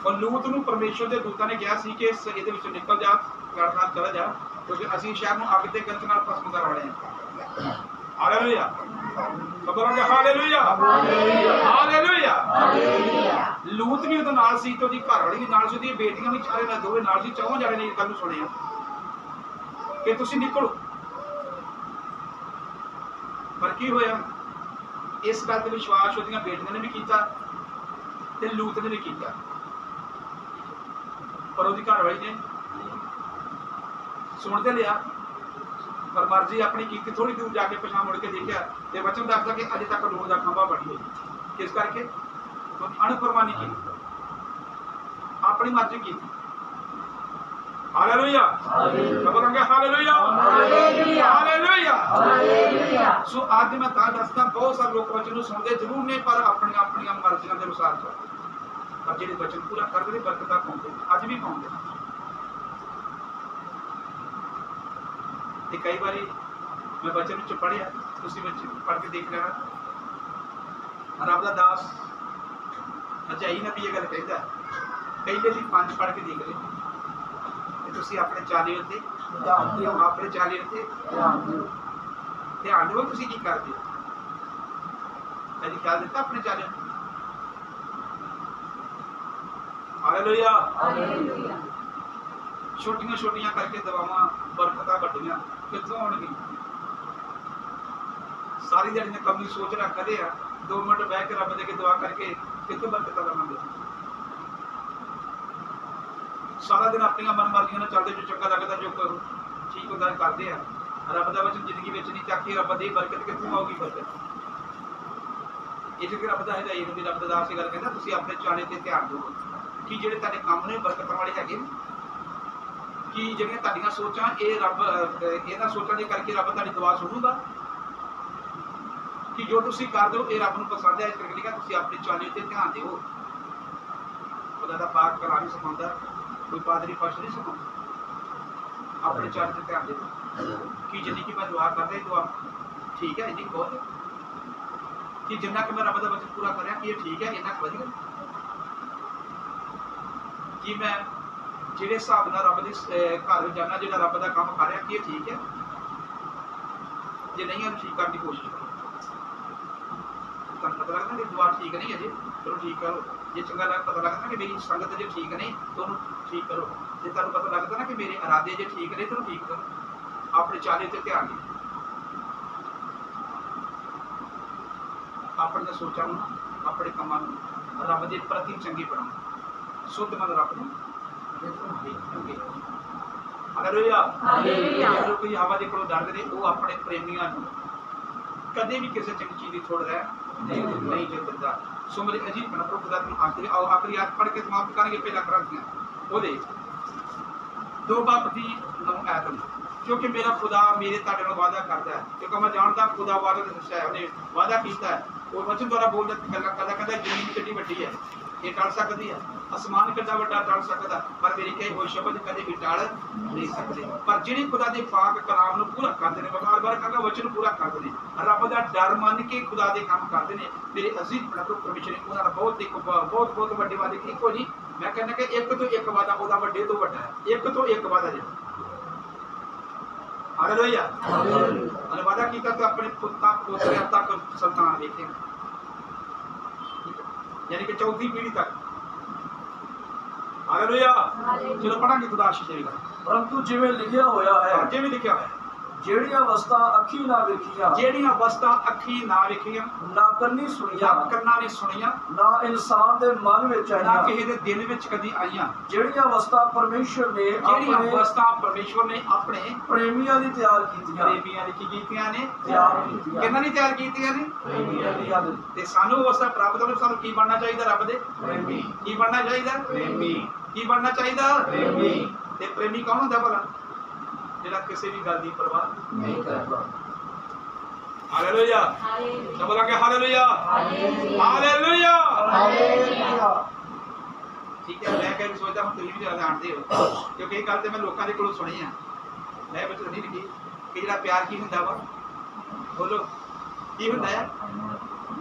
ਔਰ ਲੂਤ ਨੂੰ ਪਰਮੇਸ਼ਰ ਦੇ ਦੂਤਾਂ ਨੇ ਕਿਹਾ ਸੀ ਕਿ ਇਸ ਇਹਦੇ ਵਿੱਚੋਂ ਨਿਕਲ ਜਾ ਘਰ ਨਾਲ ਚਲਾ ਜਾ ਕਿਉਂਕਿ ਅਸੀਂ ਸ਼ਹਿਰ ਨੂੰ ਅੱਗ ਤੇ ਗੰਤ ਨਾਲ ਭਸਮ ਕਰ ਵਾਲੇ ਹਾਂ। ਹਾਲੇਲੂਇਆ ਕਬਰਾਂ ਹਾਲੇਲੂਇਆ। ਹਾਲੇਲੂਇਆ। ਲੂਤ ਵੀ ਉਹਦੇ ਨਾਲ ਸੀ ਤੇ ਉਹਦੀ ਘਰ ਵਾਲੀ ਵੀ ਨਾਲ ਸੀ, ਉਹਦੀਆਂ ਬੇਟੀਆਂ ਵੀ ਚਾਰੇ ਨਾਲ ਦੋਵੇਂ ਨਾਲ ਸੀ ਚੌਂ ਜਣੇ ਨੇ ਇਹ ਨੂੰ ਸੁਣਿਆ। ਕਿ ਤੁਸੀਂ ਨਿਕਲੋ। ਪਰ ਕੀ ਹੋਇਆ? ਇਸ ਗੱਲ ਤੇ ਵਿਸ਼ਵਾਸ ਉਹਦੀਆਂ ਬੇਟੀਆਂ ਨੇ ਵੀ ਕੀਤਾ ਤੇ ਲੂਤ ਨੇ ਵੀ ਕੀਤਾ। ਪਰ ਉਹਦੀ ਘਰ ਵਾਲੀ ਨੇ ਸੁਣ ਤੇ ਲਿਆ। ਮਰਜ਼ੀ ਆਪਣੀ ਕੀਤੀ ਥੋੜੀ ਦੂਰ ਜਾ ਕੇ ਪਛਾਣ ਮੁੜ ਕੇ ਦੇਖਿਆ ਤੇ ਵਚਨ ਦੱਸਦਾ ਕਿ ਅਜੇ ਤੱਕ ਲੋੜ ਦਾ ਖੰਭਾ ਬਣੀ ਹੋਈ। ਕਿਸ ਕਰਕੇ? ਅਣਪਰਵਾਨੀ ਕੀਤੀ। ਆਪਣੀ ਮਰਜ਼ੀ ਕੀਤੀ। ਕਬਰਾਂਗੇ hallelujah. Hallelujah. Hallelujah. Hallelujah. So ਅੱਜ ਮੈਂ ਤਾਂ ਦੱਸਦਾ ਬਹੁਤ ਸਾਰੇ ਲੋਕ ਵਚਨ ਨੂੰ ਸੁਣਦੇ ਜ਼ਰੂਰ ਨੇ ਪਰ ਆਪਣੀਆਂ ਆਪਣੀਆਂ ਮਰਜ਼ੀਆਂ ਦੇ ਅਨੁਸਾਰ ਚੱਲਦੇ ਪਰ ਜਿਹੜੇ ਵਚਨ ਪੂਰਾ ਕਰਦੇ ਨੇ ਬਰਕਤਾਂ ਪਾਉਂਦੇ ਅੱਜ ਵੀ ਪਾਉਂਦੇ ਤੇ ਕਈ ਵਾਰੀ ਮੈਂ ਵਚਨ ਵਿੱਚ ਪੜਿਆ ਤੁਸੀਂ ਵਿੱਚ ਪੜ੍ਹ ਕੇ ਦੇਖ ਲੈਣਾ। ਰੱਬ ਦਾ ਦਾਸ ਅਜਾਈ ਨਬੀ ਇਹ ਗੱਲ ਕਹਿੰਦਾ ਪਹਿਲੇ ਦੀ ਪੰਜ ਪੜ੍ਹ ਕੇ ਦੇਖ ਲੈ ਤੇ ਤੁਸੀਂ ਆਪਣੇ ਚਾਲੇ ਉੱਤੇ ਧਿਆਨ ਦਿਓ ਆਪਣੇ ਚਾਲੇ ਉੱਤੇ ਧਿਆਨ ਦਿਓ। ਧਿਆਨ ਦਿਓ ਤੁਸੀਂ ਕੀ ਕਰਦੇ ਹੋ? ਕਦੀ ਖਿਆਲ ਦਿੱਤਾ ਆਪਣੇ ਚਾਲੇ ਹਾਲੇਲੂਇਆ। ਹਾਲੇਲੂਇਆ। ਛੋਟੀਆਂ ਛੋਟੀਆਂ ਕਰਕੇ ਦਵਾਵਾਂ ਬਰਕਤਾਂ ਵੱਡੀਆਂ। ਕਿੱਥੋਂ ਆਉਣਗੀਆਂ ਸਾਰੀ ਦਿਹਾੜੀ ਨੇ ਕਮੀ ਸੋਚ ਰੱਖਦੇ ਆ। 2 ਮਿੰਟ ਬਹਿ ਕੇ ਰੱਬ ਦੇ ਕੇ ਦੁਆ ਕਰਕੇ ਕਿੱਥੋਂ ਬਰਕਤਾਂ ਲਵਾਂਗੇ ਸਾਰਾ ਦਿਨ ਆਪਣੀਆਂ ਮਨਮਰਜ਼ੀਆਂ ਨਾਲ ਚੱਲਦੇ ਜੋ ਚੰਗਾ ਲੱਗਦਾ ਜੋ ਕਰੋ, ਠੀਕ ਹੁੰਦਾ ਕਰਦੇ ਆ। ਰੱਬ ਦਾ ਵਚਨ ਜ਼ਿੰਦਗੀ ਵਿੱਚ ਨਹੀਂ, ਚੱਕੀ ਰੱਬ ਦੀ ਬਰਕਤ ਕਿੱਥੋਂ ਆਊਗੀ ਬਰਕਤ? ਇਹ ਕਿ ਰੱਬ ਦਾ ਹਦਾਇਤ ਵੀ ਰੱਬ ਦਾ ਦਾਸ ਇਹ ਗੱਲ ਕਹਿੰਦਾ, ਤੁਸੀਂ ਆਪਣੇ ਚਾਣੇ ਤੇ ਧਿਆਨ ਦਿਓ। ਕਿ ਜਿਹੜੇ ਤੁਹਾਡੇ ਕੰਮ ਨੇ, ਬਰਕਤਾਂ ਵਾਲੇ ਹੈਗੇ ਨੇ ਕਿ ਜਿਹੜੀਆਂ ਤੁਹਾਡੀਆਂ ਸੋਚਾਂ, ਇਹ ਰੱਬ ਇਹਨਾਂ ਸੋਚਾਂ ਦੇ ਕਰਕੇ ਰੱਬ ਤੁਹਾਡੀ ਦੁਆ ਸੁਣੂਗਾ? ਕਿ ਜੋ ਤੁਸੀਂ ਕਰਦੇ ਹੋ ਇਹ ਰੱਬ ਨੂੰ ਪਸੰਦ ਹੈ। ਇਸ ਕਰਕੇ ਲਿਖਿਆ, ਤੁਸੀਂ ਆਪਣੀ ਚਾਲੀ ਤੇ ਧਿਆਨ ਦਿਓ। ਉਹਦਾ ਦਾ ਪਾਕ ਕਲਾਮ ਸਿਖਾਉਂਦਾ ਕੋਈ ਪਾਦਰੀ ਫਸ਼ ਨਹੀਂ ਸਿਖਾਉਂਦਾ ਆਪਣੇ ਚਾਲੀ ਤੇ ਧਿਆਨ ਦਿਓ। ਕਿ ਜਿੰਨੀ ਕਿ ਮੈਂ ਦੁਆ ਕਰਦਾ ਦੁਆ ਠੀਕ ਹੈ, ਇੰਨੀ ਬਹੁਤ ਕਿ ਜਿੰਨਾ ਕਿ ਮੈਂ ਰੱਬ ਦਾ ਵਚਨ ਪੂਰਾ ਕਰਿਆ, ਕਿ ਇਹ ਠੀਕ ਹੈ, ਇੰਨਾ ਕੁ ਵਧੀਆ। ਕਿ ਮੈਂ ਜਿਹੜੇ ਹਿਸਾਬ ਨਾਲ ਰੱਬ ਦੇ ਘਰ ਜਾਣਾ ਜਿਹੜਾ ਰੱਬ ਦਾ ਕੰਮ ਕਰ ਰਿਹਾ, ਕੀ ਠੀਕ ਹੈ? ਜੇ ਨਹੀਂ ਉਹਨੂੰ ਠੀਕ ਕਰਨ ਦੀ ਕੋਸ਼ਿਸ਼ ਕਰੋ। ਤੁਹਾਨੂੰ ਪਤਾ ਲੱਗਦਾ ਕਿ ਦੁਆ ਠੀਕ ਨਹੀਂ ਹੈ ਚਲੋ ਠੀਕ ਕਰੋ। ਜੇ ਚੰਗਾ ਲੱਗ, ਪਤਾ ਲੱਗਦਾ ਕਿ ਮੇਰੀ ਸੰਗਤ ਜੇ ਠੀਕ ਨਹੀਂ, ਤਾਂ ਉਹਨੂੰ ਠੀਕ ਕਰੋ। ਜੇ ਤੁਹਾਨੂੰ ਪਤਾ ਲੱਗਦਾ ਨਾ ਕਿ ਮੇਰੇ ਇਰਾਦੇ ਜੇ ਠੀਕ ਨੇ, ਤਾਂ ਠੀਕ ਕਰੋ। ਆਪਣੇ ਚਾਲੇ ਤੇ ਧਿਆਨ ਦਿਓ। ਆਪਣੀਆਂ ਸੋਚਾਂ ਨੂੰ, ਆਪਣੇ ਕੰਮਾਂ ਨੂੰ ਰੱਬ ਦੇ ਪ੍ਰਤੀ ਚੰਗੀ ਬਣਾਓ। ਸੁੱਧ ਮਨ ਰੱਬ ਨੂੰ ਹਾਲੇਲੂਇਆ ਹਾਲੇਲੂਇਆ। ਕੋਈ ਹਵਾ ਦੇ ਕੋਲੋਂ ਡਰਦੇ ਨੇ ਉਹ ਆਪਣੇ ਪ੍ਰੇਮੀਆਂ ਨੂੰ ਕਦੇ ਵੀ ਕਿਸੇ ਚੰਗੀ ਚੀਜ਼ ਦੀ ਥੋੜ ਰਹਿ ਨਹੀਂ ਨਹੀਂ ਜੇ ਦਿੰਦਾ ਸੋ ਮੇਰੇ ਅਜੀਬ ਬਣਾ ਪ੍ਰਭੂ ਦਾ ਨੂੰ ਆਖਰੀ ਆਓ ਆਖਰੀ ਆਇਤ ਪੜ੍ਹ ਕੇ ਸਮਾਪਤ ਕਰਾਂਗੇ ਪਹਿਲਾ ਕਰਾਂਗੇ ਉਹਦੇ ਦੋ ਬਾਪ ਦੀ ਨੌ ਆਇਤ ਕਿਉਂਕਿ ਮੇਰਾ ਖੁਦਾ ਮੇਰੇ ਤੁਹਾਡੇ ਨਾਲ ਵਾਅਦਾ ਕਰਦਾ ਹੈ। ਕਿਉਂਕਿ ਮੈਂ ਜਾਣਦਾ ਖੁਦਾ ਵਾਅਦਾ ਦਾ ਸੱਚਾ ਹੈ ਉਹਨੇ ਵਾਅਦਾ ਕੀਤਾ ਹੈ। ਉਹ ਵਚਨ ਦੁਆਰਾ ਬੋਲਦਾ ਗੱਲਾਂ ਕਰਦਾ ਕਹਿੰਦਾ ਜ਼ਮੀਨ ਕਿੰਨੀ ਵੱਡੀ ਹੈ। ਇਹ ਟਲ ਸਕਦੀ ਹੈ। ਅਸਮਾਨ ਕਿੰਨਾ ਵੱਡਾ ਟਲ ਸਕਦਾ ਪਰ ਮੇਰੇ ਕਹੇ ਹੋਏ ਸ਼ਬਦ ਕਦੇ ਵੀ ਟਲ ਨਹੀਂ ਸਕਦੇ। ਪਰ ਜਿਹੜੇ ਖੁਦਾ ਦੇ ਪਾਕ ਕਲਾਮ ਨੂੰ ਪੂਰਾ ਕਰਦੇ ਨੇ ਬਾਰ ਬਾਰ ਕਹਿੰਦਾ ਵਚਨ ਪੂਰਾ ਕਰਦੇ ਨੇ ਰੱਬ ਦਾ ਡਰ ਮੰਨ ਕੇ ਖੁਦਾ ਦੇ ਕੰਮ ਕਰਦੇ ਨੇ ਮੇਰੇ ਅਜ਼ੀਜ਼ ਪ੍ਰਭੂ ਪਰਮੇਸ਼ਰ ਨੇ ਉਹਨਾਂ ਦਾ ਬਹੁਤ ਇੱਕ ਬਹੁਤ ਬਹੁਤ ਵੱਡੇ ਵਾਅਦੇ ਇੱਕੋ ਨਹੀਂ ਮੈਂ ਕਹਿੰਦਾ ਕਿ ਇੱਕ ਤੋਂ ਇੱਕ ਵਾਅਦਾ ਉਹਦਾ ਵੱਡੇ ਤੋਂ ਵੱਡਾ ਹੈ। ਇੱਕ ਤੋਂ ਇੱਕ ਵਾਅਦਾ ਜਿਹੜਾ। ਹਾਲੇਲੂਇਆ ਉਹਨੇ ਵਾਅਦਾ ਕੀਤਾ ਕਿ ਆਪਣੇ ਪੁੱਤਾਂ ਪੋਤਰਿਆਂ ਤੱਕ ਸੰਤਾਨ ਵੇਖੇ। ਯਾਨੀ ਕਿ ਚੌਥੀ ਪੀੜ੍ਹੀ ਤੱਕ। ਹਾਲੇਲੂਇਆ ਚਲੋ ਪੜਾਂਗੇ ਖੁਦਾ ਆਸ਼ੀਸ਼ ਦੇਵੇਗਾ। ਪਰੰਤੂ ਜਿਵੇਂ ਲਿਖਿਆ ਹੋਇਆ ਹੈ ਜਿਵੇਂ ਲਿਖਿਆ ਹੋਇਆ ਹੈ, ਜਿਹੜੀਆਂ ਵਸਤਾਂ ਅੱਖੀ ਨਾ ਵੇਖੀਆਂ ਜਿਹੜੀਆਂ ਵਸਤਾਂ ਅੱਖੀ ਨਾ ਵੇਖੀਆਂ ਨਾ ਕੰਨੀ ਸੁਣੀਆਂ ਨਾ ਕੰਨਾਂ ਨੇ ਸੁਣੀਆਂ ਨਾ ਇਨਸਾਨ ਦੇ ਮਨ ਵਿੱਚ ਨਾ ਆਈਆਂ। ਕਿਸੇ ਦੇ ਦਿਲ ਵਿੱਚ ਕਦੀ ਆਈਆਂ। ਜਿਹੜੀਆਂ ਵਸਤਾਂ ਪਰਮੇਸ਼ਰ ਨੇ ਜਿਹੜੀਆਂ ਵਸਤਾਂ ਪਰਮੇਸ਼ਵਰ ਨੇ ਆਪਣੇ ਪ੍ਰੇਮੀਆਂ ਲਈ ਤਿਆਰ ਕੀਤੀਆਂ। ਪ੍ਰੇਮੀਆਂ ਲਈ ਕੀ ਕੀਤੀਆਂ ਨੇ? ਤਿਆਰ ਕੀਤੀਆਂ। ਕਿਹਨਾਂ ਨੇ ਤਿਆਰ ਕੀਤੀਆਂ ਨੇ? ਪ੍ਰੇਮੀਆਂ ਲਈ ਤੇ ਸਾਨੂੰ ਅਵਸਥਾ ਪ੍ਰਾਪਤ ਹੋਣੀ ਸਾਨੂੰ ਕੀ ਬਣਨਾ ਚਾਹੀਦਾ ਰੱਬ ਦੇ? ਪ੍ਰੇਮੀ। ਕੀ ਬਣਨਾ ਚਾਹੀਦਾ? ਪ੍ਰੇਮੀ। ਕੀ ਬਣਨਾ ਚਾਹੀਦਾ? ਪ੍ਰੇਮੀ। ਤੇ ਪ੍ਰੇਮੀ ਕੌਣ ਹੁੰਦਾ ਭਲਾ? ਜਿਹੜਾ ਕਿਸੇ ਵੀ ਗੱਲ ਦੀ ਪਰਵਾਹ ਨਹੀਂ ਕਰਦਾ। ਹਾਲੇਲੂਇਆ। ਹਾਲੇਲੂਇਆ। ਸਭ ਲਾ ਕੇ ਹਾਲੇਲੂਇਆ। ਹਾਲੇਲੂਇਆ। ਹਾਲੇਲੂਇਆ। ਠੀਕ ਹੈ ਮੈਂ ਕਹਿੰਦਾ ਸੋਚਦਾ ਹੁਣ ਤੁਸੀਂ ਵੀ ਜ਼ਿਆਦਾ ਜਾਣਦੇ ਹੋ। ਕਿਉਂਕਿ ਇਹ ਗੱਲ ਤੇ ਮੈਂ ਲੋਕਾਂ ਦੇ ਕੋਲੋਂ ਸੁਣੀ ਆ। ਮੈਂ ਬੱਚੇ ਨਹੀਂ ਲਿਖੀ ਕਿ ਜਿਹੜਾ ਪਿਆਰ ਕੀ ਹੁੰਦਾ ਵਾ? ਬੋਲੋ। ਕੀ ਹੁੰਦਾ ਆ?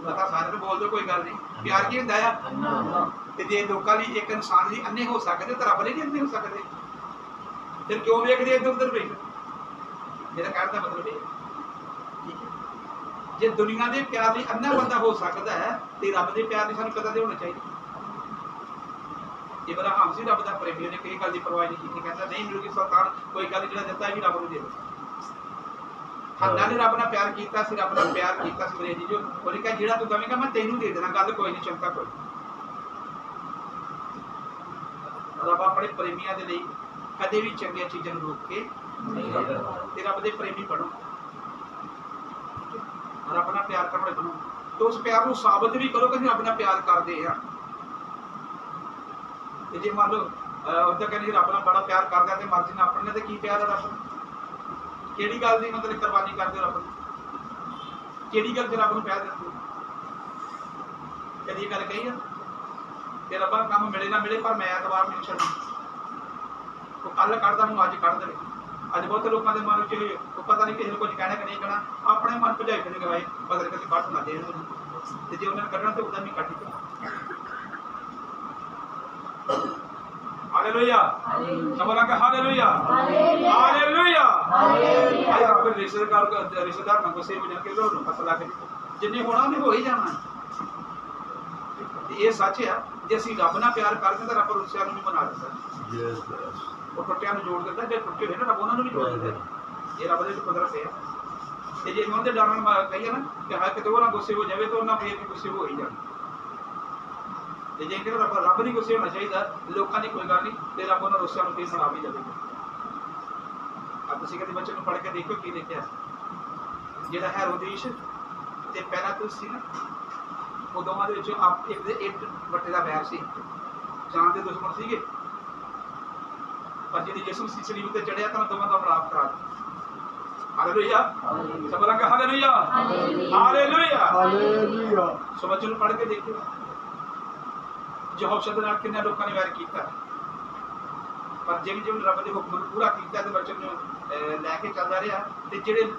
ਪਤਾ ਸਾਰੇ ਨੂੰ ਬੋਲ ਦਿਓ ਕੋਈ ਗੱਲ ਨਹੀਂ। ਪਿਆਰ ਕੀ ਹੁੰਦਾ ਆ? ਤੇ ਜੇ ਲੋਕਾਂ ਲਈ ਇੱਕ ਇਨਸਾਨ ਲਈ ਅੰਨੇ ਹੋ ਸਕਦੇ ਤਾਂ ਰੱਬ ਲਈ ਨਹੀਂ ਅੰਨੇ ਹੋ ਸਕਦੇ। ਫਿਰ ਕਿਉਂ ਵੇਖਦੇ ਇੱਧਰ ਉੱਧਰ ਵੇਖ ਮੇਰਾ ਕਹਿਣ ਦਾ ਮਤਲਬ ਇਹ ਠੀਕ ਹੈ। ਜੇ ਦੁਨੀਆ ਦੇ ਪਿਆਰ ਲਈ ਅੰਨਾ ਬੰਦਾ ਹੋ ਸਕਦਾ ਹੈ, ਤੇ ਰੱਬ ਦੇ ਪਿਆਰ ਲਈ ਸਾਨੂੰ ਪਤਾ ਤੇ ਹੋਣਾ ਚਾਹੀਦਾ? ਇਬਰਾਹਿਮ ਸੀ ਰੱਬ ਦਾ ਪ੍ਰੇਮੀ, ਉਹਨੇ ਕੋਈ ਗੱਲ ਦੀ ਪਰਵਾਹ ਨਹੀਂ ਕੀਤੀ। ਕਹਿੰਦਾ, ਨਹੀਂ ਮਿਲੂਗੀ ਸਰਕਾਰ ਕੋਈ ਗੱਲ ਜਿਹੜਾ ਦਿੱਤਾ ਵੀ ਰੱਬ ਨੂੰ ਦੇ ਦੋ ਹੰਨਾ ਨੇ ਰੱਬ ਨਾਲ ਪਿਆਰ ਕੀਤਾ ਸੀ ਰੱਬ ਨਾਲ ਪਿਆਰ ਕੀਤਾ ਸੀ ਮੇਰੇ ਜੀ ਜੋ ਉਹਨੇ ਕਿਹਾ, ਜਿਹੜਾ ਤੂੰ ਕਹੇਂਗਾ ਮੈਂ ਤੈਨੂੰ ਦੇ ਦੇਣਾ, ਗੱਲ ਕੋਈ ਨਹੀਂ, ਚਿੰਤਾ ਕੋਈ ਰੱਬ ਆਪਣੇ ਪ੍ਰੇਮੀਆਂ ਦੇ ਲਈ ਕਦੇ ਵੀ ਚੰਗੀਆਂ ਚੀਜ਼ਾਂ ਨੂੰ ਰੋਕ ਕੇ ਨਹੀਂ ਰੱਖਦਾ ਤੇ ਰੱਬ ਦੇ ਪ੍ਰੇਮੀ ਬਣੋ ਰੱਬ ਨਾਲ ਪਿਆਰ ਕਰਨ ਵਾਲੇ ਬਣੋ ਤੇ ਉਸ ਪਿਆਰ ਨੂੰ ਸਾਬਤ ਵੀ ਕਰੋ ਕਿ ਅਸੀਂ ਰੱਬ ਪਿਆਰ ਕਰਦੇ ਹਾਂ। ਤੇ ਜੇ ਮੰਨ ਲਓ ਉਹ ਤਾਂ ਕਹਿੰਦੇ ਰੱਬ ਨਾਲ ਬੜਾ ਪਿਆਰ ਕਰਦਾ ਤੇ ਮਰਜ਼ੀ ਨਾਲ ਆਪਣੇ ਤੇ ਕੀ ਪਿਆਰ ਹੈ ਰੱਬ ਕਿਹੜੀ ਗੱਲ ਦੀ ਮਤਲਬ ਕੁਰਬਾਨੀ ਕਰਦੇ ਹੋ ਰੱਬ ਨੂੰ? ਕਿਹੜੀ ਗੱਲ ਤੇ ਰੱਬ ਨੂੰ ਪਿਆਰ ਦਿੰਦੇ ਕਦੀ ਗੱਲ ਕਹੀ ਆ? ਕਿ ਰੱਬਾ ਕੰਮ ਮਿਲੇ ਨਾ ਮਿਲੇ, ਪਰ ਮੈਂ ਐਤਵਾਰ ਨਹੀਂ ਛੱਡਣਾ ਉਹ ਕੱਲ ਕੱਢਦਾ ਨੂੰ ਅੱਜ ਕੱਢ ਦੇਵੇ ਅੱਜ ਬਹੁਤ ਲੋਕਾਂ ਦੇ ਮਨ ਵਿੱਚ ਇਹ- ਉਹ ਪਤਾ ਨਹੀਂ ਕਿਸੇ ਨੂੰ ਕੁਝ ਕਹਿਣਾ ਕਿ ਨਹੀਂ ਕਹਿਣਾ ਆਪਣੇ ਮਨ ਭਜਾਈ ਫਿਰਨਗੇ ਭਾਈ ਬਦਲ ਕੇ ਕੱਢ ਨਾ ਦੇ ਇਹਨੂੰ। ਤੇ ਜੇ ਉਹਨਾਂ ਨੇ ਕੱਢਣਾ ਤੇ ਉਹਦਾ ਵੀ ਕੱਢ ਹੀ ਹਾਲੇਲੂਇਆ ਸਭ ਲੱਗਾ ਹਾਲੇਲੂਇਆ ਹਾਲੇਲੂਇਆ ਹਾਲੇਲੂਇਆ ਕੋਈ ਰਿਸ਼ਤੇਦਾਰ ਕੋ ਰਿਸ਼ਤੇਦਾਰ ਨਾ ਕੋਸੇ ਹੋ ਜਾ ਕੇ ਲੋ ਨੂੰ ਪਤਾ ਲੱਗ ਜਿੰਨੇ ਹੋਣਾ ਉਹਨੇ ਹੋ ਹੀ ਜਾਣਾ। ਇਹ ਸੱਚ ਆ ਜੇ ਅਸੀਂ ਰੱਬ ਨਾਲ ਪਿਆਰ ਕਰਦੇ ਤਾਂ ਰੱਬ ਰੁੱਸਿਆਂ ਨੂੰ ਵੀ ਮਨਾ ਦਿੰਦਾ। ਉਹ ਟੁੱਟਿਆਂ ਨੂੰ ਜੋੜ ਦਿੰਦਾ, ਜੇ ਟੁੱਟੇ ਹੋਏ ਨਾ ਰੱਬ ਉਹਨਾਂ ਨੂੰ ਵੀ ਜੋੜ ਦਿੰਦਾ। ਇਹ ਰੱਬ ਦੇ ਕੁਦਰਤ ਹੈ ਤੇ ਜੇ ਉਹਨਾਂ ਦੇ ਡਰਨ ਕਹੀਏ ਨਾ ਕਿ ਹਾਂ ਕਿਤੇ ਉਹ ਨਾ ਗੁੱਸੇ ਹੋ ਜਾਵੇ ਤਾਂ ਉਹਨਾਂ ਫੇਰ ਵੀ ਗੁੱਸੇ ਹੋ ਹੀ ਜਾਣਾ। ਤੇ ਜੇ ਕਿ ਰੱਬ ਰੱਬ ਨਹੀਂ ਗੁੱਸੇ ਹੋਣਾ ਚਾਹੀਦਾ, ਲੋਕਾਂ ਦੀ ਕੋਈ ਗੱਲ ਨਹੀਂ, ਤੇ ਰੱਬ ਉਹਨਾਂ ਰੁੱਸਿਆਂ ਨੂੰ ਫੇਰ ਮਨਾ ਵੀ ਜਾਵੇਗਾ ਆ ਤੁਸੀਂ ਕਦੇ ਬੱਚੇ ਨੂੰ ਪੜ੍ਹ ਕੇ ਦੇਖੋ ਕੀ ਲਿਖਿਆ। ਜਿਹੜਾ ਹੈ ਰੋਦੇਸ਼ ਤੇ ਪੈਰਾਤੁਸ ਸੀ ਨਾ, ਉਹ ਦੋਵਾਂ ਦੇ ਵਿੱਚ ਆਪ ਇੱਕ ਦੇ ਇੱਕ ਵੱਟੇ ਦਾ ਵੈਰ ਸੀ। ਜਾਨ ਦੇ ਦੁਸ਼ਮਣ ਸੀਗੇ। ਪਰ ਜਿਹੜੀ ਯਿਸੂ ਸੀ ਸਲੀਬ ਤੇ ਚੜਿਆ ਤਾਂ ਦੋਵਾਂ ਦਾ ਮਿਲਾਪ ਕਰਾ ਦਿੱਤਾ। ਹਾਲੇਲੂਇਆ। ਸਭ ਲੱਗਾ ਹਾਲੇਲੂਇਆ? ਹਾਲੇਲੂਇਆ। ਹਾਲੇਲੂਇਆ। ਸੋ ਬੱਚੇ ਨੂੰ ਪੜ੍ਹ ਕੇ ਦੇਖਿਓ ਜੋ ਸ਼ਬਦ ਨਾਲ ਕਿੰਨੇ ਲੋਕਾਂ ਨੇ ਵੈਰ ਕੀਤਾ। ਪਰ ਜਿਵੇਂ ਜਿਵੇਂ ਰੱਬ ਦੇ ਹੁਕਮ ਨੂੰ ਪੂਰਾ ਕੀਤਾ ਤੇ ਬੱਚੇ ਨੂੰ ਲੈ ਕੇ ਚੱਲਦਾ ਰਿਹਾ ਤੇ ਜਿਹੜੇ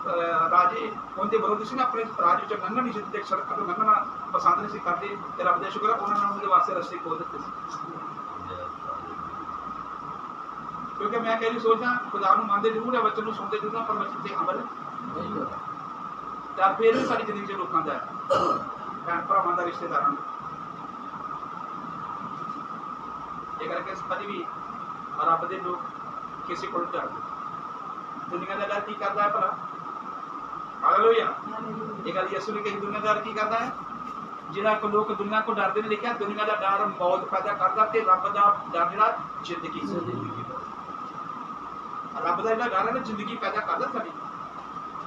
ਰਾਜੇ ਉਹਦੇ ਵਿਰੋਧ ਸੀ ਨਾ ਆਪਣੇ ਰਾਜ ਵਿੱਚੋਂ ਲੰਘਣ ਨਹੀਂ ਸੀ ਤੇ ਸੜਕਾਂ ਤੋਂ ਲੰਘਣਾ ਪਸੰਦ ਨਹੀਂ ਸੀ ਕਰਦੇ ਤੇ ਰੱਬ ਦਾ ਸ਼ੁਕਰ ਹੈ ਉਹਨਾਂ ਨੇ ਉਹਦੇ ਵਾਸਤੇ ਰਸਤੇ ਖੋਲ ਦਿੱਤੇ ਸੀ। ਕਿਉਂਕਿ ਮੈਂ ਕਹਿੰਦੀ ਸੋਚਦਾ ਖੁਦਾ ਨੂੰ ਮੰਨਦੇ ਜ਼ਰੂਰ ਹੈ ਬੱਚੇ ਨੂੰ ਸੁਣਦੇ ਜ਼ਰੂਰ ਪਰ ਬੱਚੇ ਤੇ ਅਮਲ ਤਾਂ ਫਿਰ ਵੀ ਸਾਡੀ ਜ਼ਿੰਦਗੀ 'ਚ ਲੋਕਾਂ ਦਾ ਭੈਣ ਭਰਾਵਾਂ ਦਾ ਰਿਸ਼ਤੇਦਾਰਾਂ ਦਾ। ਇਹ ਕਰਕੇ ਕਦੀ ਵੀ ਰੱਬ ਦੇ ਲੋਕ ਕਿਸੇ ਕੋਲ ਡਰਦੇ ਦੁਨੀਆ ਦਾ ਡਰ ਕੀ ਕਰਦਾ ਹੈ ਭਲਾ? ਹਾਲੇਲੂਇਆ ਇਹ ਗੱਲ ਯਿਸੂ ਨੇ ਕਹੀ, ਦੁਨੀਆ ਦਾ ਡਰ ਕੀ ਕਰਦਾ ਹੈ? ਜਿਹੜਾ ਕੋ ਲੋਕ ਦੁਨੀਆ ਕੋ ਡਰਦੇ ਨੇ, ਲਿਖਿਆ, ਦੁਨੀਆ ਦਾ ਡਰ ਮੌਤ ਪੈਦਾ ਕਰਦਾ ਤੇ ਰੱਬ ਦਾ ਡਰ ਜਿਹੜਾ ਜ਼ਿੰਦਗੀ ਰੱਬ ਦਾ ਜਿਹੜਾ ਡਰ ਹੈ ਨਾ ਜ਼ਿੰਦਗੀ ਪੈਦਾ ਕਰਦਾ ਸਾਡੀ।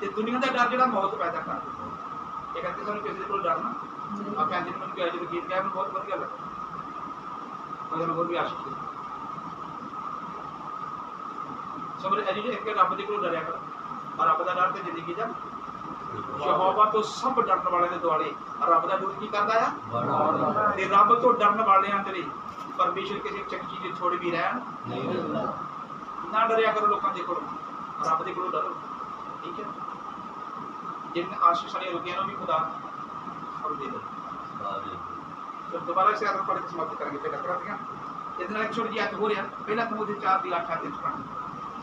ਤੇ ਦੁਨੀਆ ਦਾ ਡਰ ਜਿਹੜਾ ਮੌਤ ਪੈਦਾ ਕਰਦਾ। ਇਹ ਕਰਕੇ ਸਾਨੂੰ ਕਿਸੇ ਦੇ ਕੋਲ ਡਰਨਾ ਆ ਕਹਿੰਦੇ ਨੇ ਮੈਨੂੰ ਕਿ ਜਦੋਂ ਗੀਤ ਗਾਇਆ ਮੈਨੂੰ ਬਹੁਤ ਵਧੀਆ ਲੱਗਾ ਮਗਰ ਹੋਰ ਵੀ ਆਸ਼ਿਕ ਸੀ ਸਬਰ ਅਜੀ ਜੇ ਇੱਕ ਰੱਬ ਦੇ ਕੋਲ ਡਰਿਆ ਕਰ। ਪਰ ਰੱਬ ਦਾ ਡਰ ਤੇ ਜ਼ਿੰਦਗੀ ਦਾ ਯਹੋਵਾ ਤੋਂ ਸਭ ਡਰਨ ਵਾਲਿਆਂ ਦੇ ਦੁਆਲੇ ਰੱਬ ਦਾ ਡਰ ਕੀ ਕਰਦਾ ਆ? ਤੇ ਰੱਬ ਤੋਂ ਡਰਨ ਵਾਲਿਆਂ ਦੇ ਲਈ ਪਰਮੇਸ਼ਰ ਕਿਸੇ ਚੰਗੀ ਚੀਜ਼ ਥੋੜੀ ਵੀ ਰਹਿਣ। ਨਾ ਡਰਿਆ ਕਰੋ ਲੋਕਾਂ ਦੇ ਕੋਲੋਂ। ਰੱਬ ਦੇ ਕੋਲੋਂ ਡਰੋ। ਠੀਕ ਹੈ। ਜਿਨ ਆਸ਼ੀਸ਼ ਵਾਲੇ ਰੁਕਿਆ ਨੂੰ ਵੀ ਖੁਦਾ ਫਲ ਦੇ ਦੇ ਫਿਰ ਦੁਬਾਰਾ ਸੇ ਆਦਰ ਪੜ੍ਹ ਕੇ ਸਮਾਪਤ ਕਰਾਂਗੇ ਪਹਿਲਾਂ ਕਰਾਂਗੇ ਇਹਦੇ ਨਾਲ ਇੱਕ ਛੋਟੀ ਜਿਹੀ ਅੱਤ ਹੋ। ਰਿਹਾ ਪਹਿਲਾਂ ਤੋਂ ਉਹਦੇ ਚਾਰ ਦੀ ਅੱਠ ਆਤੇ ਪੜ੍ਹਨਾ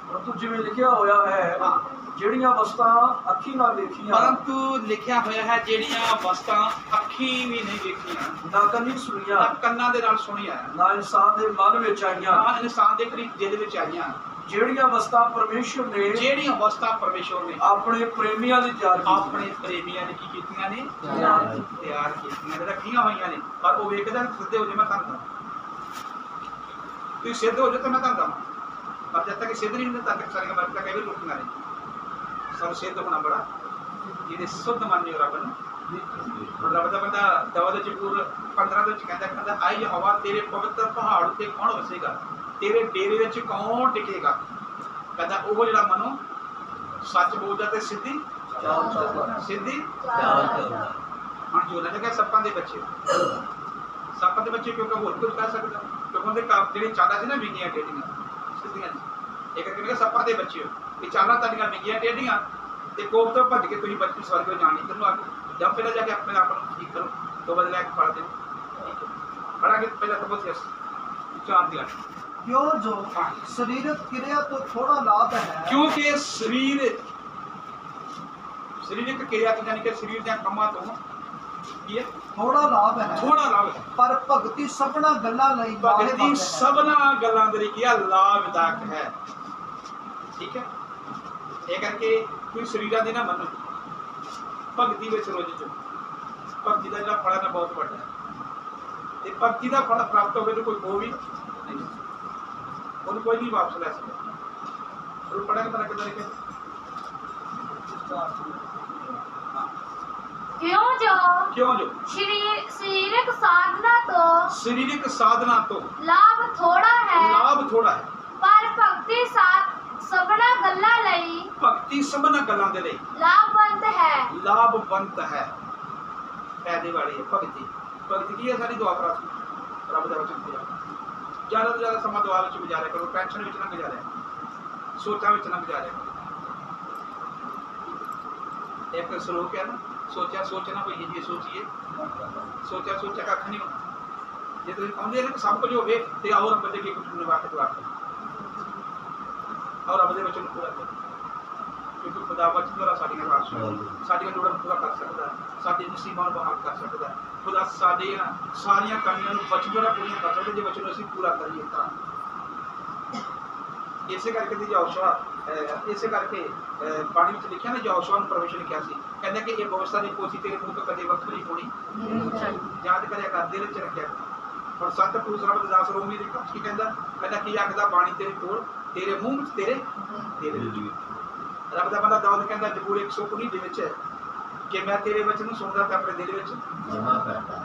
ਪਰੰਤੂ ਜਿਵੇਂ ਲਿਖਿਆ ਹੋਇਆ ਹੈ। ਜਿਹੜੀਆਂ ਵਸਤਾਂ ਅੱਖੀ ਨਾਲ ਵੇਖੀਆਂ। ਪਰੰਤੂ ਲਿਖਿਆ ਹੋਇਆ ਹੈ ਜਿਹੜੀਆਂ ਵਸਤਾਂ ਅੱਖੀ ਵੀ ਨਹੀਂ ਵੇਖੀਆਂ। ਨਾ ਕੰਨੀ ਸੁਣੀਆਂ। ਨਾ ਕੰਨਾਂ ਦੇ ਨਾਲ ਸੁਣੀਆਂ। ਨਾ ਇਨਸਾਨ ਦੇ ਮਨ ਵਿੱਚ ਆਈਆਂ। ਨਾ ਇਨਸਾਨ ਦੇ ਕਰੀਬ ਦਿਲ ਵਿੱਚ ਆਈਆਂ। ਜਿਹੜੀਆਂ ਵਸਤਾਂ ਪਰਮੇਸ਼ਰ ਨੇ ਜਿਹੜੀਆਂ ਵਸਤਾਂ ਪਰਮੇਸ਼ਵਰ ਨੇ ਆਪਣੇ ਪ੍ਰੇਮੀਆਂ ਤਿਆਰ ਕੀਤੀਆਂ। ਆਪਣੇ ਪ੍ਰੇਮੀਆਂ ਨੇ ਕੀ ਕੀਤੀਆਂ ਨੇ? ਤਿਆਰ ਕੀਤੀਆਂ ਨੇ ਰੱਖੀਆਂ ਹੋਈਆਂ ਨੇ। ਪਰ ਉਹ ਵੇਖਦਾ ਸਿੱਧੇ ਹੋ ਜੇ ਮੈਂ ਤੁਹਾਨੂੰ ਤੁਸੀਂ ਸਿੱਧ ਹੋ ਜੇ ਤਾਂ ਮੈਂ ਤੁਹਾਨੂੰ ਪਰ ਜਦ ਤੱਕ ਸਿੱਧ ਨਹੀਂ ਹੁੰਦਾ ਤਦ ਤੱਕ ਸਾਰੀਆਂ ਮਰਜ਼ੀਆਂ ਕਈ ਵਾਰ ਰੁਕੀਆਂ ਨੇ। ਸਾਨੂੰ ਸਿੱਧ ਹੋਣਾ ਬੜਾ ਜਿਹਦੇ ਸੁੱਧ ਮੰਨਿਓ ਰੱਬ ਨੂੰ। ਰੱਬ ਦਾ ਬੰਦਾ ਦਵਾ ਦੇ ਜਬੂਰ 15 ਦੇ ਵਿੱਚ ਕਹਿੰਦਾ ਕਹਿੰਦਾ ਆਈ ਹਵਾ ਤੇਰੇ ਪਵਿੱਤਰ ਪਹਾੜ ਉੱਤੇ ਕੌਣ ਵਸੇਗਾ? ਤੇਰੇ ਡੇਰੇ ਵਿੱਚ ਕੌਣ ਟਿਕੇਗਾ? ਕਹਿੰਦਾ ਉਹ ਜਿਹੜਾ ਮਨੋ ਸੱਚ ਬੋਲਦਾ ਤੇ ਸਿੱਧੀ ਚਾਲ ਚੱਲਦਾ। ਸਿੱਧੀ ਚਾਲ ਚੱਲਦਾ। ਹੁਣ ਜੋ ਨੇ ਕਿਹਾ ਸੱਪਾਂ ਦੇ ਬੱਚੇ। ਸੱਪਾਂ ਦੇ ਬੱਚੇ ਕਿਉਂਕਿ ਹੋਰ ਕੁਝ ਕਰ ਸਕਦਾ? ਕਿਉਂਕਿ ਉਹਦੇ ਕੰਮ ਜਿਹੜੀ ਚਾਲਾਂ ਸੀ ਨਾ ਵਿੰਗੀਆਂ ਟੇਡੀਆਂ ਸਿੱਧੀਆਂ। ਇਹ ਕਰਕੇ ਮੈਂ ਸੱਪਾਂ ਦੇ ਬੱਚੇ ਇਹ ਚਾਲਾਂ ਤੁਹਾਡੀਆਂ ਵਿੰਗੀਆਂ ਟੇਡੀਆਂ ਤੇ ਕੋਪ ਤੋਂ ਭੱਜ ਕੇ ਤੁਸੀਂ ਬੱਚੇ ਸਵਰਗ ਵਿੱਚ ਜਾਣੀ ਤੈਨੂੰ ਆ ਕੇ ਜਾਂ ਪਹਿਲਾਂ ਜਾ ਕੇ ਆਪਣੇ ਆਪ ਨੂੰ ਠੀਕ ਕਰੋ। ਤੋਂ ਬਦਲੇ ਇੱਕ ਫੜ ਦਿਓ। ਪੜਾਂਗੇ ਪਹਿਲਾਂ ਤਾਂ ਬਹੁਤ ਚਾਰ ਦੀਆਂ ਕਿਉਂ ਜੋ ਸਰੀਰਕ ਕਿਰਿਆ ਤੋਂ ਥੋੜਾ ਲਾਭ ਹੈ। ਕਿਉਂਕਿ ਸਰੀਰ ਸਰੀਰਕ ਕਿਰਿਆ ਤੋਂ ਯਾਨੀ ਕਿ ਸਰੀਰ ਦੇ ਕੰਮਾਂ ਤੋਂ ਕੀ ਹੈ? ਥੋੜਾ ਲਾਭ ਹੈ। ਥੋੜਾ ਲਾਭ ਹੈ। ਪਰ ਭਗਤੀ ਸਭਨਾ ਗੱਲਾਂ ਲਈ ਭਗਤੀ ਹੈ। ਸਭਨਾ ਗੱਲਾਂ ਦੇ ਲਈ ਕੀ ਲਾਭਦਾਇਕ ਹੈ। ਠੀਕ ਹੈ? ਇਹ ਕਰਕੇ ਕੋਈ ਸਰੀਰਾਂ ਦੀ ਨਾ ਮੰਨੋ। ਭਗਤੀ ਵਿੱਚ ਰੁੱਝ ਜੋ ਭਗਤੀ ਦਾ ਜਿਹੜਾ ਫਲ ਹੈ ਨਾ ਬਹੁਤ ਵੱਡਾ ਹੈ। ਤੇ ਭਗਤੀ ਦਾ ਫਲ ਪ੍ਰਾਪਤ ਹੋਵੇ ਤਾਂ ਕੋਈ ਕੋ ਵੀ ਨਹੀਂ। ਉਹਨੂੰ ਕੋਈ ਨਹੀਂ ਵਾਪਸ ਲੈ ਸਕਦਾ। ਉਹ ਪੜਾਂਗੇ ਤਾਂ ਕਿਦਾਂ ਲਿਖਿਆ ਕਿਉਂ ਜੋ? ਕਿਉਂ ਜੋ? ਸਰੀਰ ਸਰੀਰਕ ਸਾਧਨਾ ਤੋਂ ਸਰੀਰਕ ਸਾਧਨਾ ਤੋਂ। ਲਾਭ ਥੋੜਾ ਹੈ। ਲਾਭ ਥੋੜਾ ਹੈ। ਪਰ ਭਗਤੀ ਸਾਧ ਸਭਨਾ ਗੱਲਾਂ ਲਈ ਭਗਤੀ ਸਭਨਾ ਗੱਲਾਂ ਦੇ ਲਈ ਲਾਭਵੰਤ ਹੈ। ਲਾਭਵੰਤ ਹੈ। ਫਾਇਦੇ ਵਾਲੀ ਹੈ। ਭਗਤੀ। ਭਗਤੀ ਕੀ ਹੈ? ਸਾਡੀ ਦੁਆ ਪ੍ਰਾਪਤੀ ਰੱਬ ਦਾ ਵਚਨ ਪੂਰਾ ਜ਼ਿਆਦਾ ਤੋਂ ਜ਼ਿਆਦਾ ਸਮਾਂ ਦੁਆ ਵਿੱਚ ਗੁਜ਼ਾਰਿਆ ਕਰੋ ਟੈਨਸ਼ਨ ਵਿੱਚ ਨਾ ਗੁਜ਼ਾਰਿਆ। ਸੋਚਾਂ ਵਿੱਚ ਨਾ ਗੁਜ਼ਾਰਿਆ ਕਰੋ। ਇੱਕ ਸ਼ਲੋਕ ਹੈ ਨਾ ਸੋਚਿਆ ਸੋਚਣਾ ਕੋਈ ਜੀ ਸੋਚੀਏ। ਸੋਚਿਆ ਸੋਚਿਆ ਕੱਖ ਨਹੀਂ ਹੋਣਾ ਜੇ ਤੁਸੀਂ ਕਹਿੰਦੇ ਨੇ ਕਿ ਸਭ ਕੁਝ ਹੋਵੇ ਤੇ ਆਓ ਰੱਬ ਦੇ ਕੁਝ ਨਿਵਾ ਕੇ। ਦੁਆ ਕਰੋ ਰੱਬ ਦੇ ਵਚਨ ਨੂੰ ਪੂਰਾ ਕਰੋ। ਕਿਉਂਕਿ ਖੁਦਾ ਵਚਨ ਦੁਆਰਾ ਸਾਡੀਆਂ ਆਸ਼ਾ ਸਾਡੀਆਂ ਲੋੜਾਂ ਪੂਰਾ ਕਰ ਸਕਦਾ ਹੈ। ਸਾਡੀ ਮੁਸੀਬਤਾਂ ਨੂੰ ਬਹਾਲ ਕਰ ਸਕਦਾ। ਖੁਦਾ ਸਾਡੀਆਂ ਸਾਰੀਆਂ ਕਮੀਆਂ ਨੂੰ ਦੁਆਰਾ ਪੂਰੀਆਂ ਕਰ ਸਕਦਾ ਜੇ ਵਚਨ ਨੂੰ ਅਸੀਂ ਪੂਰਾ ਕਰੀਏ ਤਾਂ। ਇਸੇ ਕਰਕੇ ਦੀ ਜੋਸ਼ਵਾ ਇਸੇ ਕਰਕੇ ਬਾਣੀ ਵਿੱਚ ਲਿਖਿਆ ਨਾ ਜੋਸ਼ਵਾ ਨੂੰ ਪਰਮੇਸ਼ਰ ਨੇ ਕਿਹਾ ਸੀ। ਕਹਿੰਦਾ ਕਿ ਇਹ ਬਵਸਥਾ ਦੀ ਪੋਥੀ ਤੇਰੇ ਮੂੰਹ ਤੋਂ ਕਦੇ ਵੱਖਰੀ ਹੋਣੀ। ਯਾਦ ਕਰਿਆ ਕਰ ਦਿਲ ਵਿੱਚ ਰੱਖਿਆ। ਪਰ ਸੰਤ ਪੁਰਸ਼ ਰੱਬ ਦਾਸ ਰੋਮੀ ਦੇ ਕੀ ਕਹਿੰਦਾ? ਕਹਿੰਦਾ ਕੀ ਆਖਦਾ ਬਾਣੀ ਤੇਰੇ ਕੋਲ ਤੇਰੇ ਮੂੰਹ ਵਿੱਚ ਤੇਰੇ ਤੇਰੇ ਰੱਬ ਦਾ ਬੰਦਾ ਦਾਊਦ ਕਹਿੰਦਾ ਜਬੂਰ 119 ਦੇ ਵਿੱਚ ਕਿ ਮੈਂ ਤੇਰੇ ਵਚਨ ਨੂੰ ਸੁਣਦਾ ਤਾਂ ਆਪਣੇ ਦਿਲ ਵਿੱਚ? ਜਮਾ ਕਰਦਾ।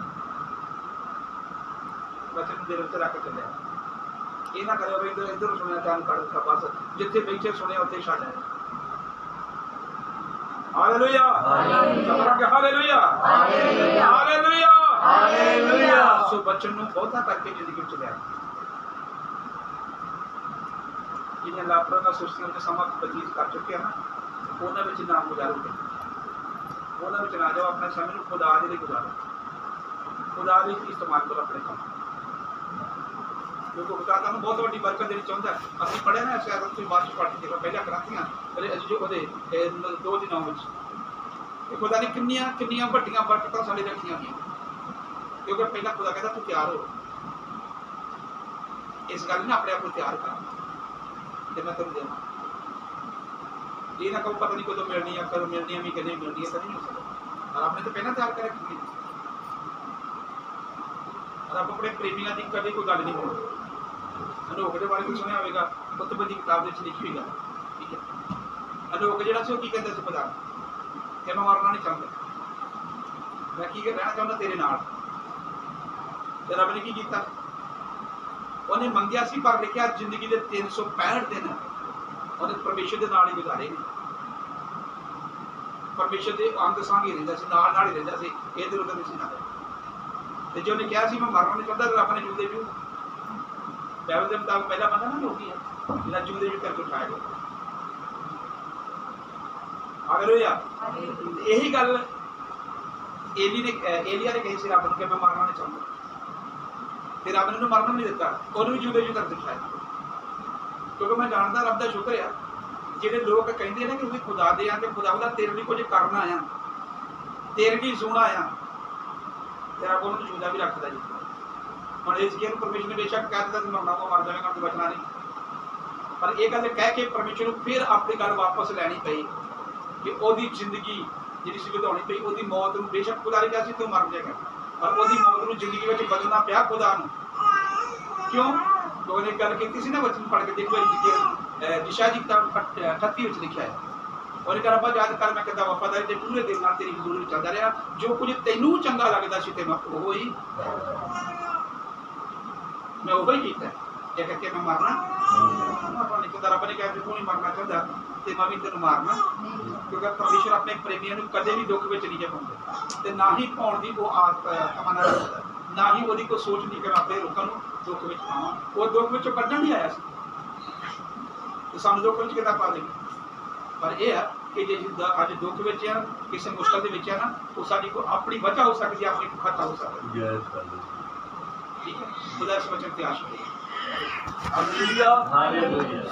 ਵਚਨ ਨੂੰ ਦਿਲ ਵਿੱਚ ਰੱਖ ਕੇ ਚੱਲਿਆ ਇਹ ਨਾ ਕਰਿਓ ਵੀ ਇੱਧਰ ਇੱਧਰ ਸੁਣਿਆ ਤਾਂ ਕੱਢ ਦਿੱਤਾ ਬਸ ਜਿੱਥੇ ਬੈਠੇ ਸੁਣਿਆ ਉੱਥੇ ਛੱਡ। ਆਇਆ hallelujah hallelujah. Hallelujah hallelujah. Hallelujah hallelujah. ਸੋ ਬਚਨ ਨੂੰ ਬਹੁਤਾ ਕਰਕੇ ਜ਼ਿੰਦਗੀ ਵਿੱਚ ਲਿਆ। ਜਿਹਨੇ ਲਾਪਰਾਂ ਦਾ ਸੁਸਤੀਆਂ ਵਿੱਚ ਸਮਾਂ ਬਤੀਤ ਕਰ ਚੁੱਕੇ ਹਨ ਉਹਨਾਂ ਵਿੱਚ ਨਾਮ ਗੁਜ਼ਾਰੋਗੇ ਉਹਨਾਂ ਵਿੱਚ ਨਾ ਜਾਓ, ਆਪਣੇ ਸਮੇਂ ਨੂੰ ਖੁਦਾ ਦੇ ਲਈ ਗੁਜ਼ਾਰੋ। ਖੁਦਾ ਲਈ ਇਸਤੇਮਾਲ ਕਰੋ ਆਪਣੇ ਕੰਮ ਕਿਉਂਕਿ ਖੁਦਾ ਤੁਹਾਨੂੰ ਬਹੁਤ ਵੱਡੀ ਬਰਕਤ ਦੇਣੀ ਚਾਹੁੰਦਾ ਅਸੀਂ ਪੜ੍ਹੇ ਨਾ ਸ਼ਾਇਦ ਤੁਸੀਂ ਬਾਅਦ ਚ ਪੜ੍ਹ ਕੇ ਪਹਿਲਾਂ ਕਰਾਤੀਆਂ ਅਰੇ ਜੋ ਉਹਦੇ ਦੋ ਦਿਨਾਂ ਵਿੱਚ। ਇਹ ਖੁਦਾ ਨੇ ਕਿੰਨੀਆਂ ਕਿੰਨੀਆਂ ਵੱਡੀਆਂ ਬਰਕਤਾਂ ਸਾਡੇ ਰੱਖੀਆਂ ਹੋਈਆਂ। ਕਿਉਂਕਿ ਪਹਿਲਾਂ ਖੁਦਾ ਕਹਿੰਦਾ, ਤੂੰ ਤਿਆਰ ਹੋ। ਇਸ ਗੱਲ ਨੂੰ ਆਪਣੇ ਆਪ ਨੂੰ ਤਿਆਰ ਕਰ। ਤੇ ਮੈਂ ਤੈਨੂੰ ਦੇਵਾਂ। ਇਹ ਨਾ ਕਹੋ ਪਤਾ ਨਹੀਂ ਕਦੋਂ ਮਿਲਣੀ ਆ, ਕਦੋਂ ਮਿਲਣੀ ਆ, ਵੀ ਕਦੇ ਮਿਲਣੀ ਆ ਕਦੇ ਨਹੀਂ ਹੋ ਸਕਦਾ। ਔਰ ਆਪਨੇ ਤਾਂ ਪਹਿਲਾਂ ਤਿਆਰ ਕਰ ਰੱਖੀ ਹੈ ਰੱਬ ਆਪਣੇ ਪ੍ਰੇਮੀਆਂ ਦੀ ਕਦੇ ਕੋਈ ਗੱਲ ਨਹੀਂ ਹੋਣੀ। ਦੇ ਬਾਰੇ ਤੁਸੀਂ ਸੁਣਿਆ ਹੋਵੇਗਾ ਕੁਤਬ ਦੀ ਕਿਤਾਬ ਦੇ ਵਿੱਚ ਲਿਖੀ ਹੋਈ ਗੱਲ। ਠੀਕ ਹੈ? ਅਨੋਖ ਜਿਹੜਾ ਸੀ ਉਹ ਕੀ ਕਹਿੰਦਾ ਸੀ ਪਤਾ? ਕਿ ਮੈਂ ਮਰਨਾ ਨਹੀਂ ਚਾਹੁੰਦਾ। ਮੈਂ ਕੀ ਰਹਿਣਾ ਚਾਹੁੰਦਾ ਤੇਰੇ ਨਾਲ? ਤੇ ਰੱਬ ਨੇ ਕੀ ਕੀਤਾ? ਉਹਨੇ ਮੰਗਿਆ ਸੀ ਪਰ ਲਿਖਿਆ ਜ਼ਿੰਦਗੀ ਦੇ 365 ਦਿਨ। ਉਹਨੇ ਪਰਮੇਸ਼ਰ ਦੇ ਨਾਲ ਹੀ ਗੁਜ਼ਾਰੇ ਨੇ। ਪਰਮੇਸ਼ਰ ਦੇ ਅੰਗ ਸੰਗ ਹੀ ਰਹਿੰਦਾ ਸੀ ਨਾਲ ਨਾਲ ਹੀ ਰਹਿੰਦਾ ਸੀ ਇਧਰ ਉਧਰ ਨਹੀਂ ਸੀ ਨਾਲ ਤੇ ਜੇ ਉਹਨੇ ਕਿਹਾ ਸੀ ਮੈਂ ਮਰਨਾ ਨਹੀਂ ਚਾਹੁੰਦਾ ਰੱਬ ਨੇ ਜੂ ਦੇ ਜੂ। ਬਾਈਬਲ ਦੇ ਮੁਤਾਬਕ ਪਹਿਲਾ ਬੰਦਾ ਨਾ ਲੋਕੀ ਹੈ ਜਿਹੜਾ ਜੂ ਦੇ ਜੂ ਕਰਕੇ ਉਠਾਇਆ ਗਿਆ ਹਾਲੇਲੂਇਆ ਇਹੀ ਗੱਲ ਏਲੀ ਨੇ ਏਲੀਆ ਨੇ ਕਹੀ ਸੀ ਰੱਬ ਨੂੰ ਕਿ ਮੈਂ ਮਰਨਾ ਨਹੀਂ ਚਾਹੁੰਦਾ। ਤੇ ਰੱਬ ਨੇ ਉਹਨੂੰ ਮਰਨ ਨਹੀਂ ਦਿੱਤਾ ਉਹਨੂੰ ਵੀ ਜੂਦੇ ਜੂ ਕਰ ਦਿੱਤਾ ਕਿਉਂਕਿ ਮੈਂ ਜਾਣਦਾ ਰੱਬ ਦਾ ਸ਼ੁਕਰ ਆ, ਜਿਹੜੇ ਲੋਕ ਕਹਿੰਦੇ ਨੇ ਕਿ ਵੀ ਖੁਦਾ ਦੇ ਆ ਕਿ ਖੁਦਾ ਉਹਦਾ ਤੇਰੇ ਲਈ ਕੁਝ ਕਰਨਾ ਆ ਤੇਰੇ ਲਈ ਸੋਣਾ ਆ ਤੇ ਰੱਬ ਉਹਨੂੰ ਜੂਦਾ ਵੀ ਰੱਖਦਾ ਜੀ। ਹੁਣ ਇਸ ਕੀ ਪਰਮੇਸ਼ਰ ਨੇ ਬੇਸ਼ੱਕ ਕਹਿ ਦਿੱਤਾ ਕਿ ਮਰਨਾ ਉਹ ਮਰ ਜਾਵੇਗਾ ਤੇ ਬਚਣਾ ਨਹੀਂ ਪਰ ਇਹ ਗੱਲ ਕਹਿ ਕੇ ਪਰਮੇਸ਼ਰ ਨੂੰ ਫਿਰ ਆਪਣੀ ਗੱਲ ਵਾਪਸ ਲੈਣੀ ਪਈ, ਕਿ ਉਹਦੀ ਜ਼ਿੰਦਗੀ ਜਿਹੜੀ ਸੀ ਵਧਾਉਣੀ ਪਈ, ਉਹਦੀ ਮੌਤ ਨੂੰ ਬੇਸ਼ੱਕ ਖੁਦਾ ਨੇ ਕਿਹਾ ਸੀ, ਤੂੰ ਮਰ ਜਾਏਗਾ। ਪਰ ਉਹਦੀ ਮੌਤ ਨੂੰ ਜ਼ਿੰਦਗੀ ਵਿੱਚ ਬਦਲਣਾ ਪਿਆ ਖੁਦਾ ਨੂੰ। ਕਿਉਂ? ਲੋਕਾਂ ਨੇ ਗੱਲ ਕੀਤੀ ਸੀ ਨਾ, ਵਚਨ ਪੜ੍ਹ ਕੇ ਦੇਖੋ ਇਹ ਦਿਸ਼ਾ ਦੀ ਕਿਤਾਬ 38 ਵਿੱਚ ਲਿਖਿਆ ਹੈ। ਉਹਨੇ ਕਿਹਾ, ਰੱਬਾ, ਯਾਦ ਕਰ, ਮੈਂ ਕਿਦਾਂ ਵਫਾਦਾਰੀ ਤੇ ਪੂਰੇ ਦਿਲ ਨਾਲ ਤੇਰੀ ਹਜ਼ੂਰੀ ਵਿੱਚ ਚੱਲਦਾ ਰਿਹਾ। ਜੋ ਕੁਝ ਤੈਨੂੰ ਚੰਗਾ ਲੱਗਦਾ ਸੀ, ਤੇ ਮੈਂ ਉਹ ਹੀ ਮੈਂ ਉਹ ਹੀ ਕੀਤਾ ਇਹ ਕਰਕੇ ਮੈਂ ਮਰਨਾ। ਆਪਾਂ ਨਹੀਂ ਕਹਿੰਦਾ ਰੱਬ ਨੇ ਕਿਹਾ ਕਿ ਤੂੰ ਨਹੀਂ ਮਰਨਾ ਚਾਹੁੰਦਾ, ਤੇ ਮੈਂ ਵੀ ਤੈਨੂੰ ਮਾਰਨਾ। ਕਿਉਂਕਿ ਪਰਮੇਸ਼ਰ ਆਪਣੇ ਪ੍ਰੇਮੀਆਂ ਨੂੰ ਕਦੇ ਵੀ ਦੁੱਖ ਵਿੱਚ ਨਹੀਂ ਪਾਉਂਦੇ ਤੇ ਨਾ ਹੀ ਪਾਉਣ ਦੀ ਉਹ ਆਦਤ ਤਮਨਾ ਨਾ ਹੀ ਉਹਦੀ ਕੋਈ ਸੋਚ ਨਹੀਂ ਕਿ ਲੋਕਾਂ ਨੂੰ ਦੁੱਖ ਵਿੱਚ ਪਾਵਾਂ। ਉਹ ਦੁੱਖ ਵਿੱਚੋਂ ਕੱਢਣ ਨਹੀਂ ਆਇਆ ਸੀ। ਤੇ ਸਾਨੂੰ ਦੁੱਖ ਵਿੱਚ ਕਿੱਦਾਂ ਪਾ ਦੇ ਪਰ ਇਹ ਹੈ ਕਿ ਜੇ ਜਿੱਦਾਂ ਅੱਜ ਦੁੱਖ ਵਿੱਚ ਆ ਕਿਸੇ ਮੁਸ਼ਕਲ ਦੇ ਵਿੱਚ ਆ ਨਾ ਉਹ ਸਾਡੀ ਕੋਈ ਆਪਣੀ ਵਜ੍ਹਾ ਹੋ ਸਕਦੀ ਆਪਣੀ ਖਤਾ ਹੋ ਸਕਦੀ। ਹੈ ਠੀਕ ਹੈ? ਉਹਦਾ ਇਸ ਵਚਨ ਤੇ ਆਸ਼ ਕਰੀਏ ਹਾਲੇਲੂਇਆ ਹਾਲੇਲੂਇਆ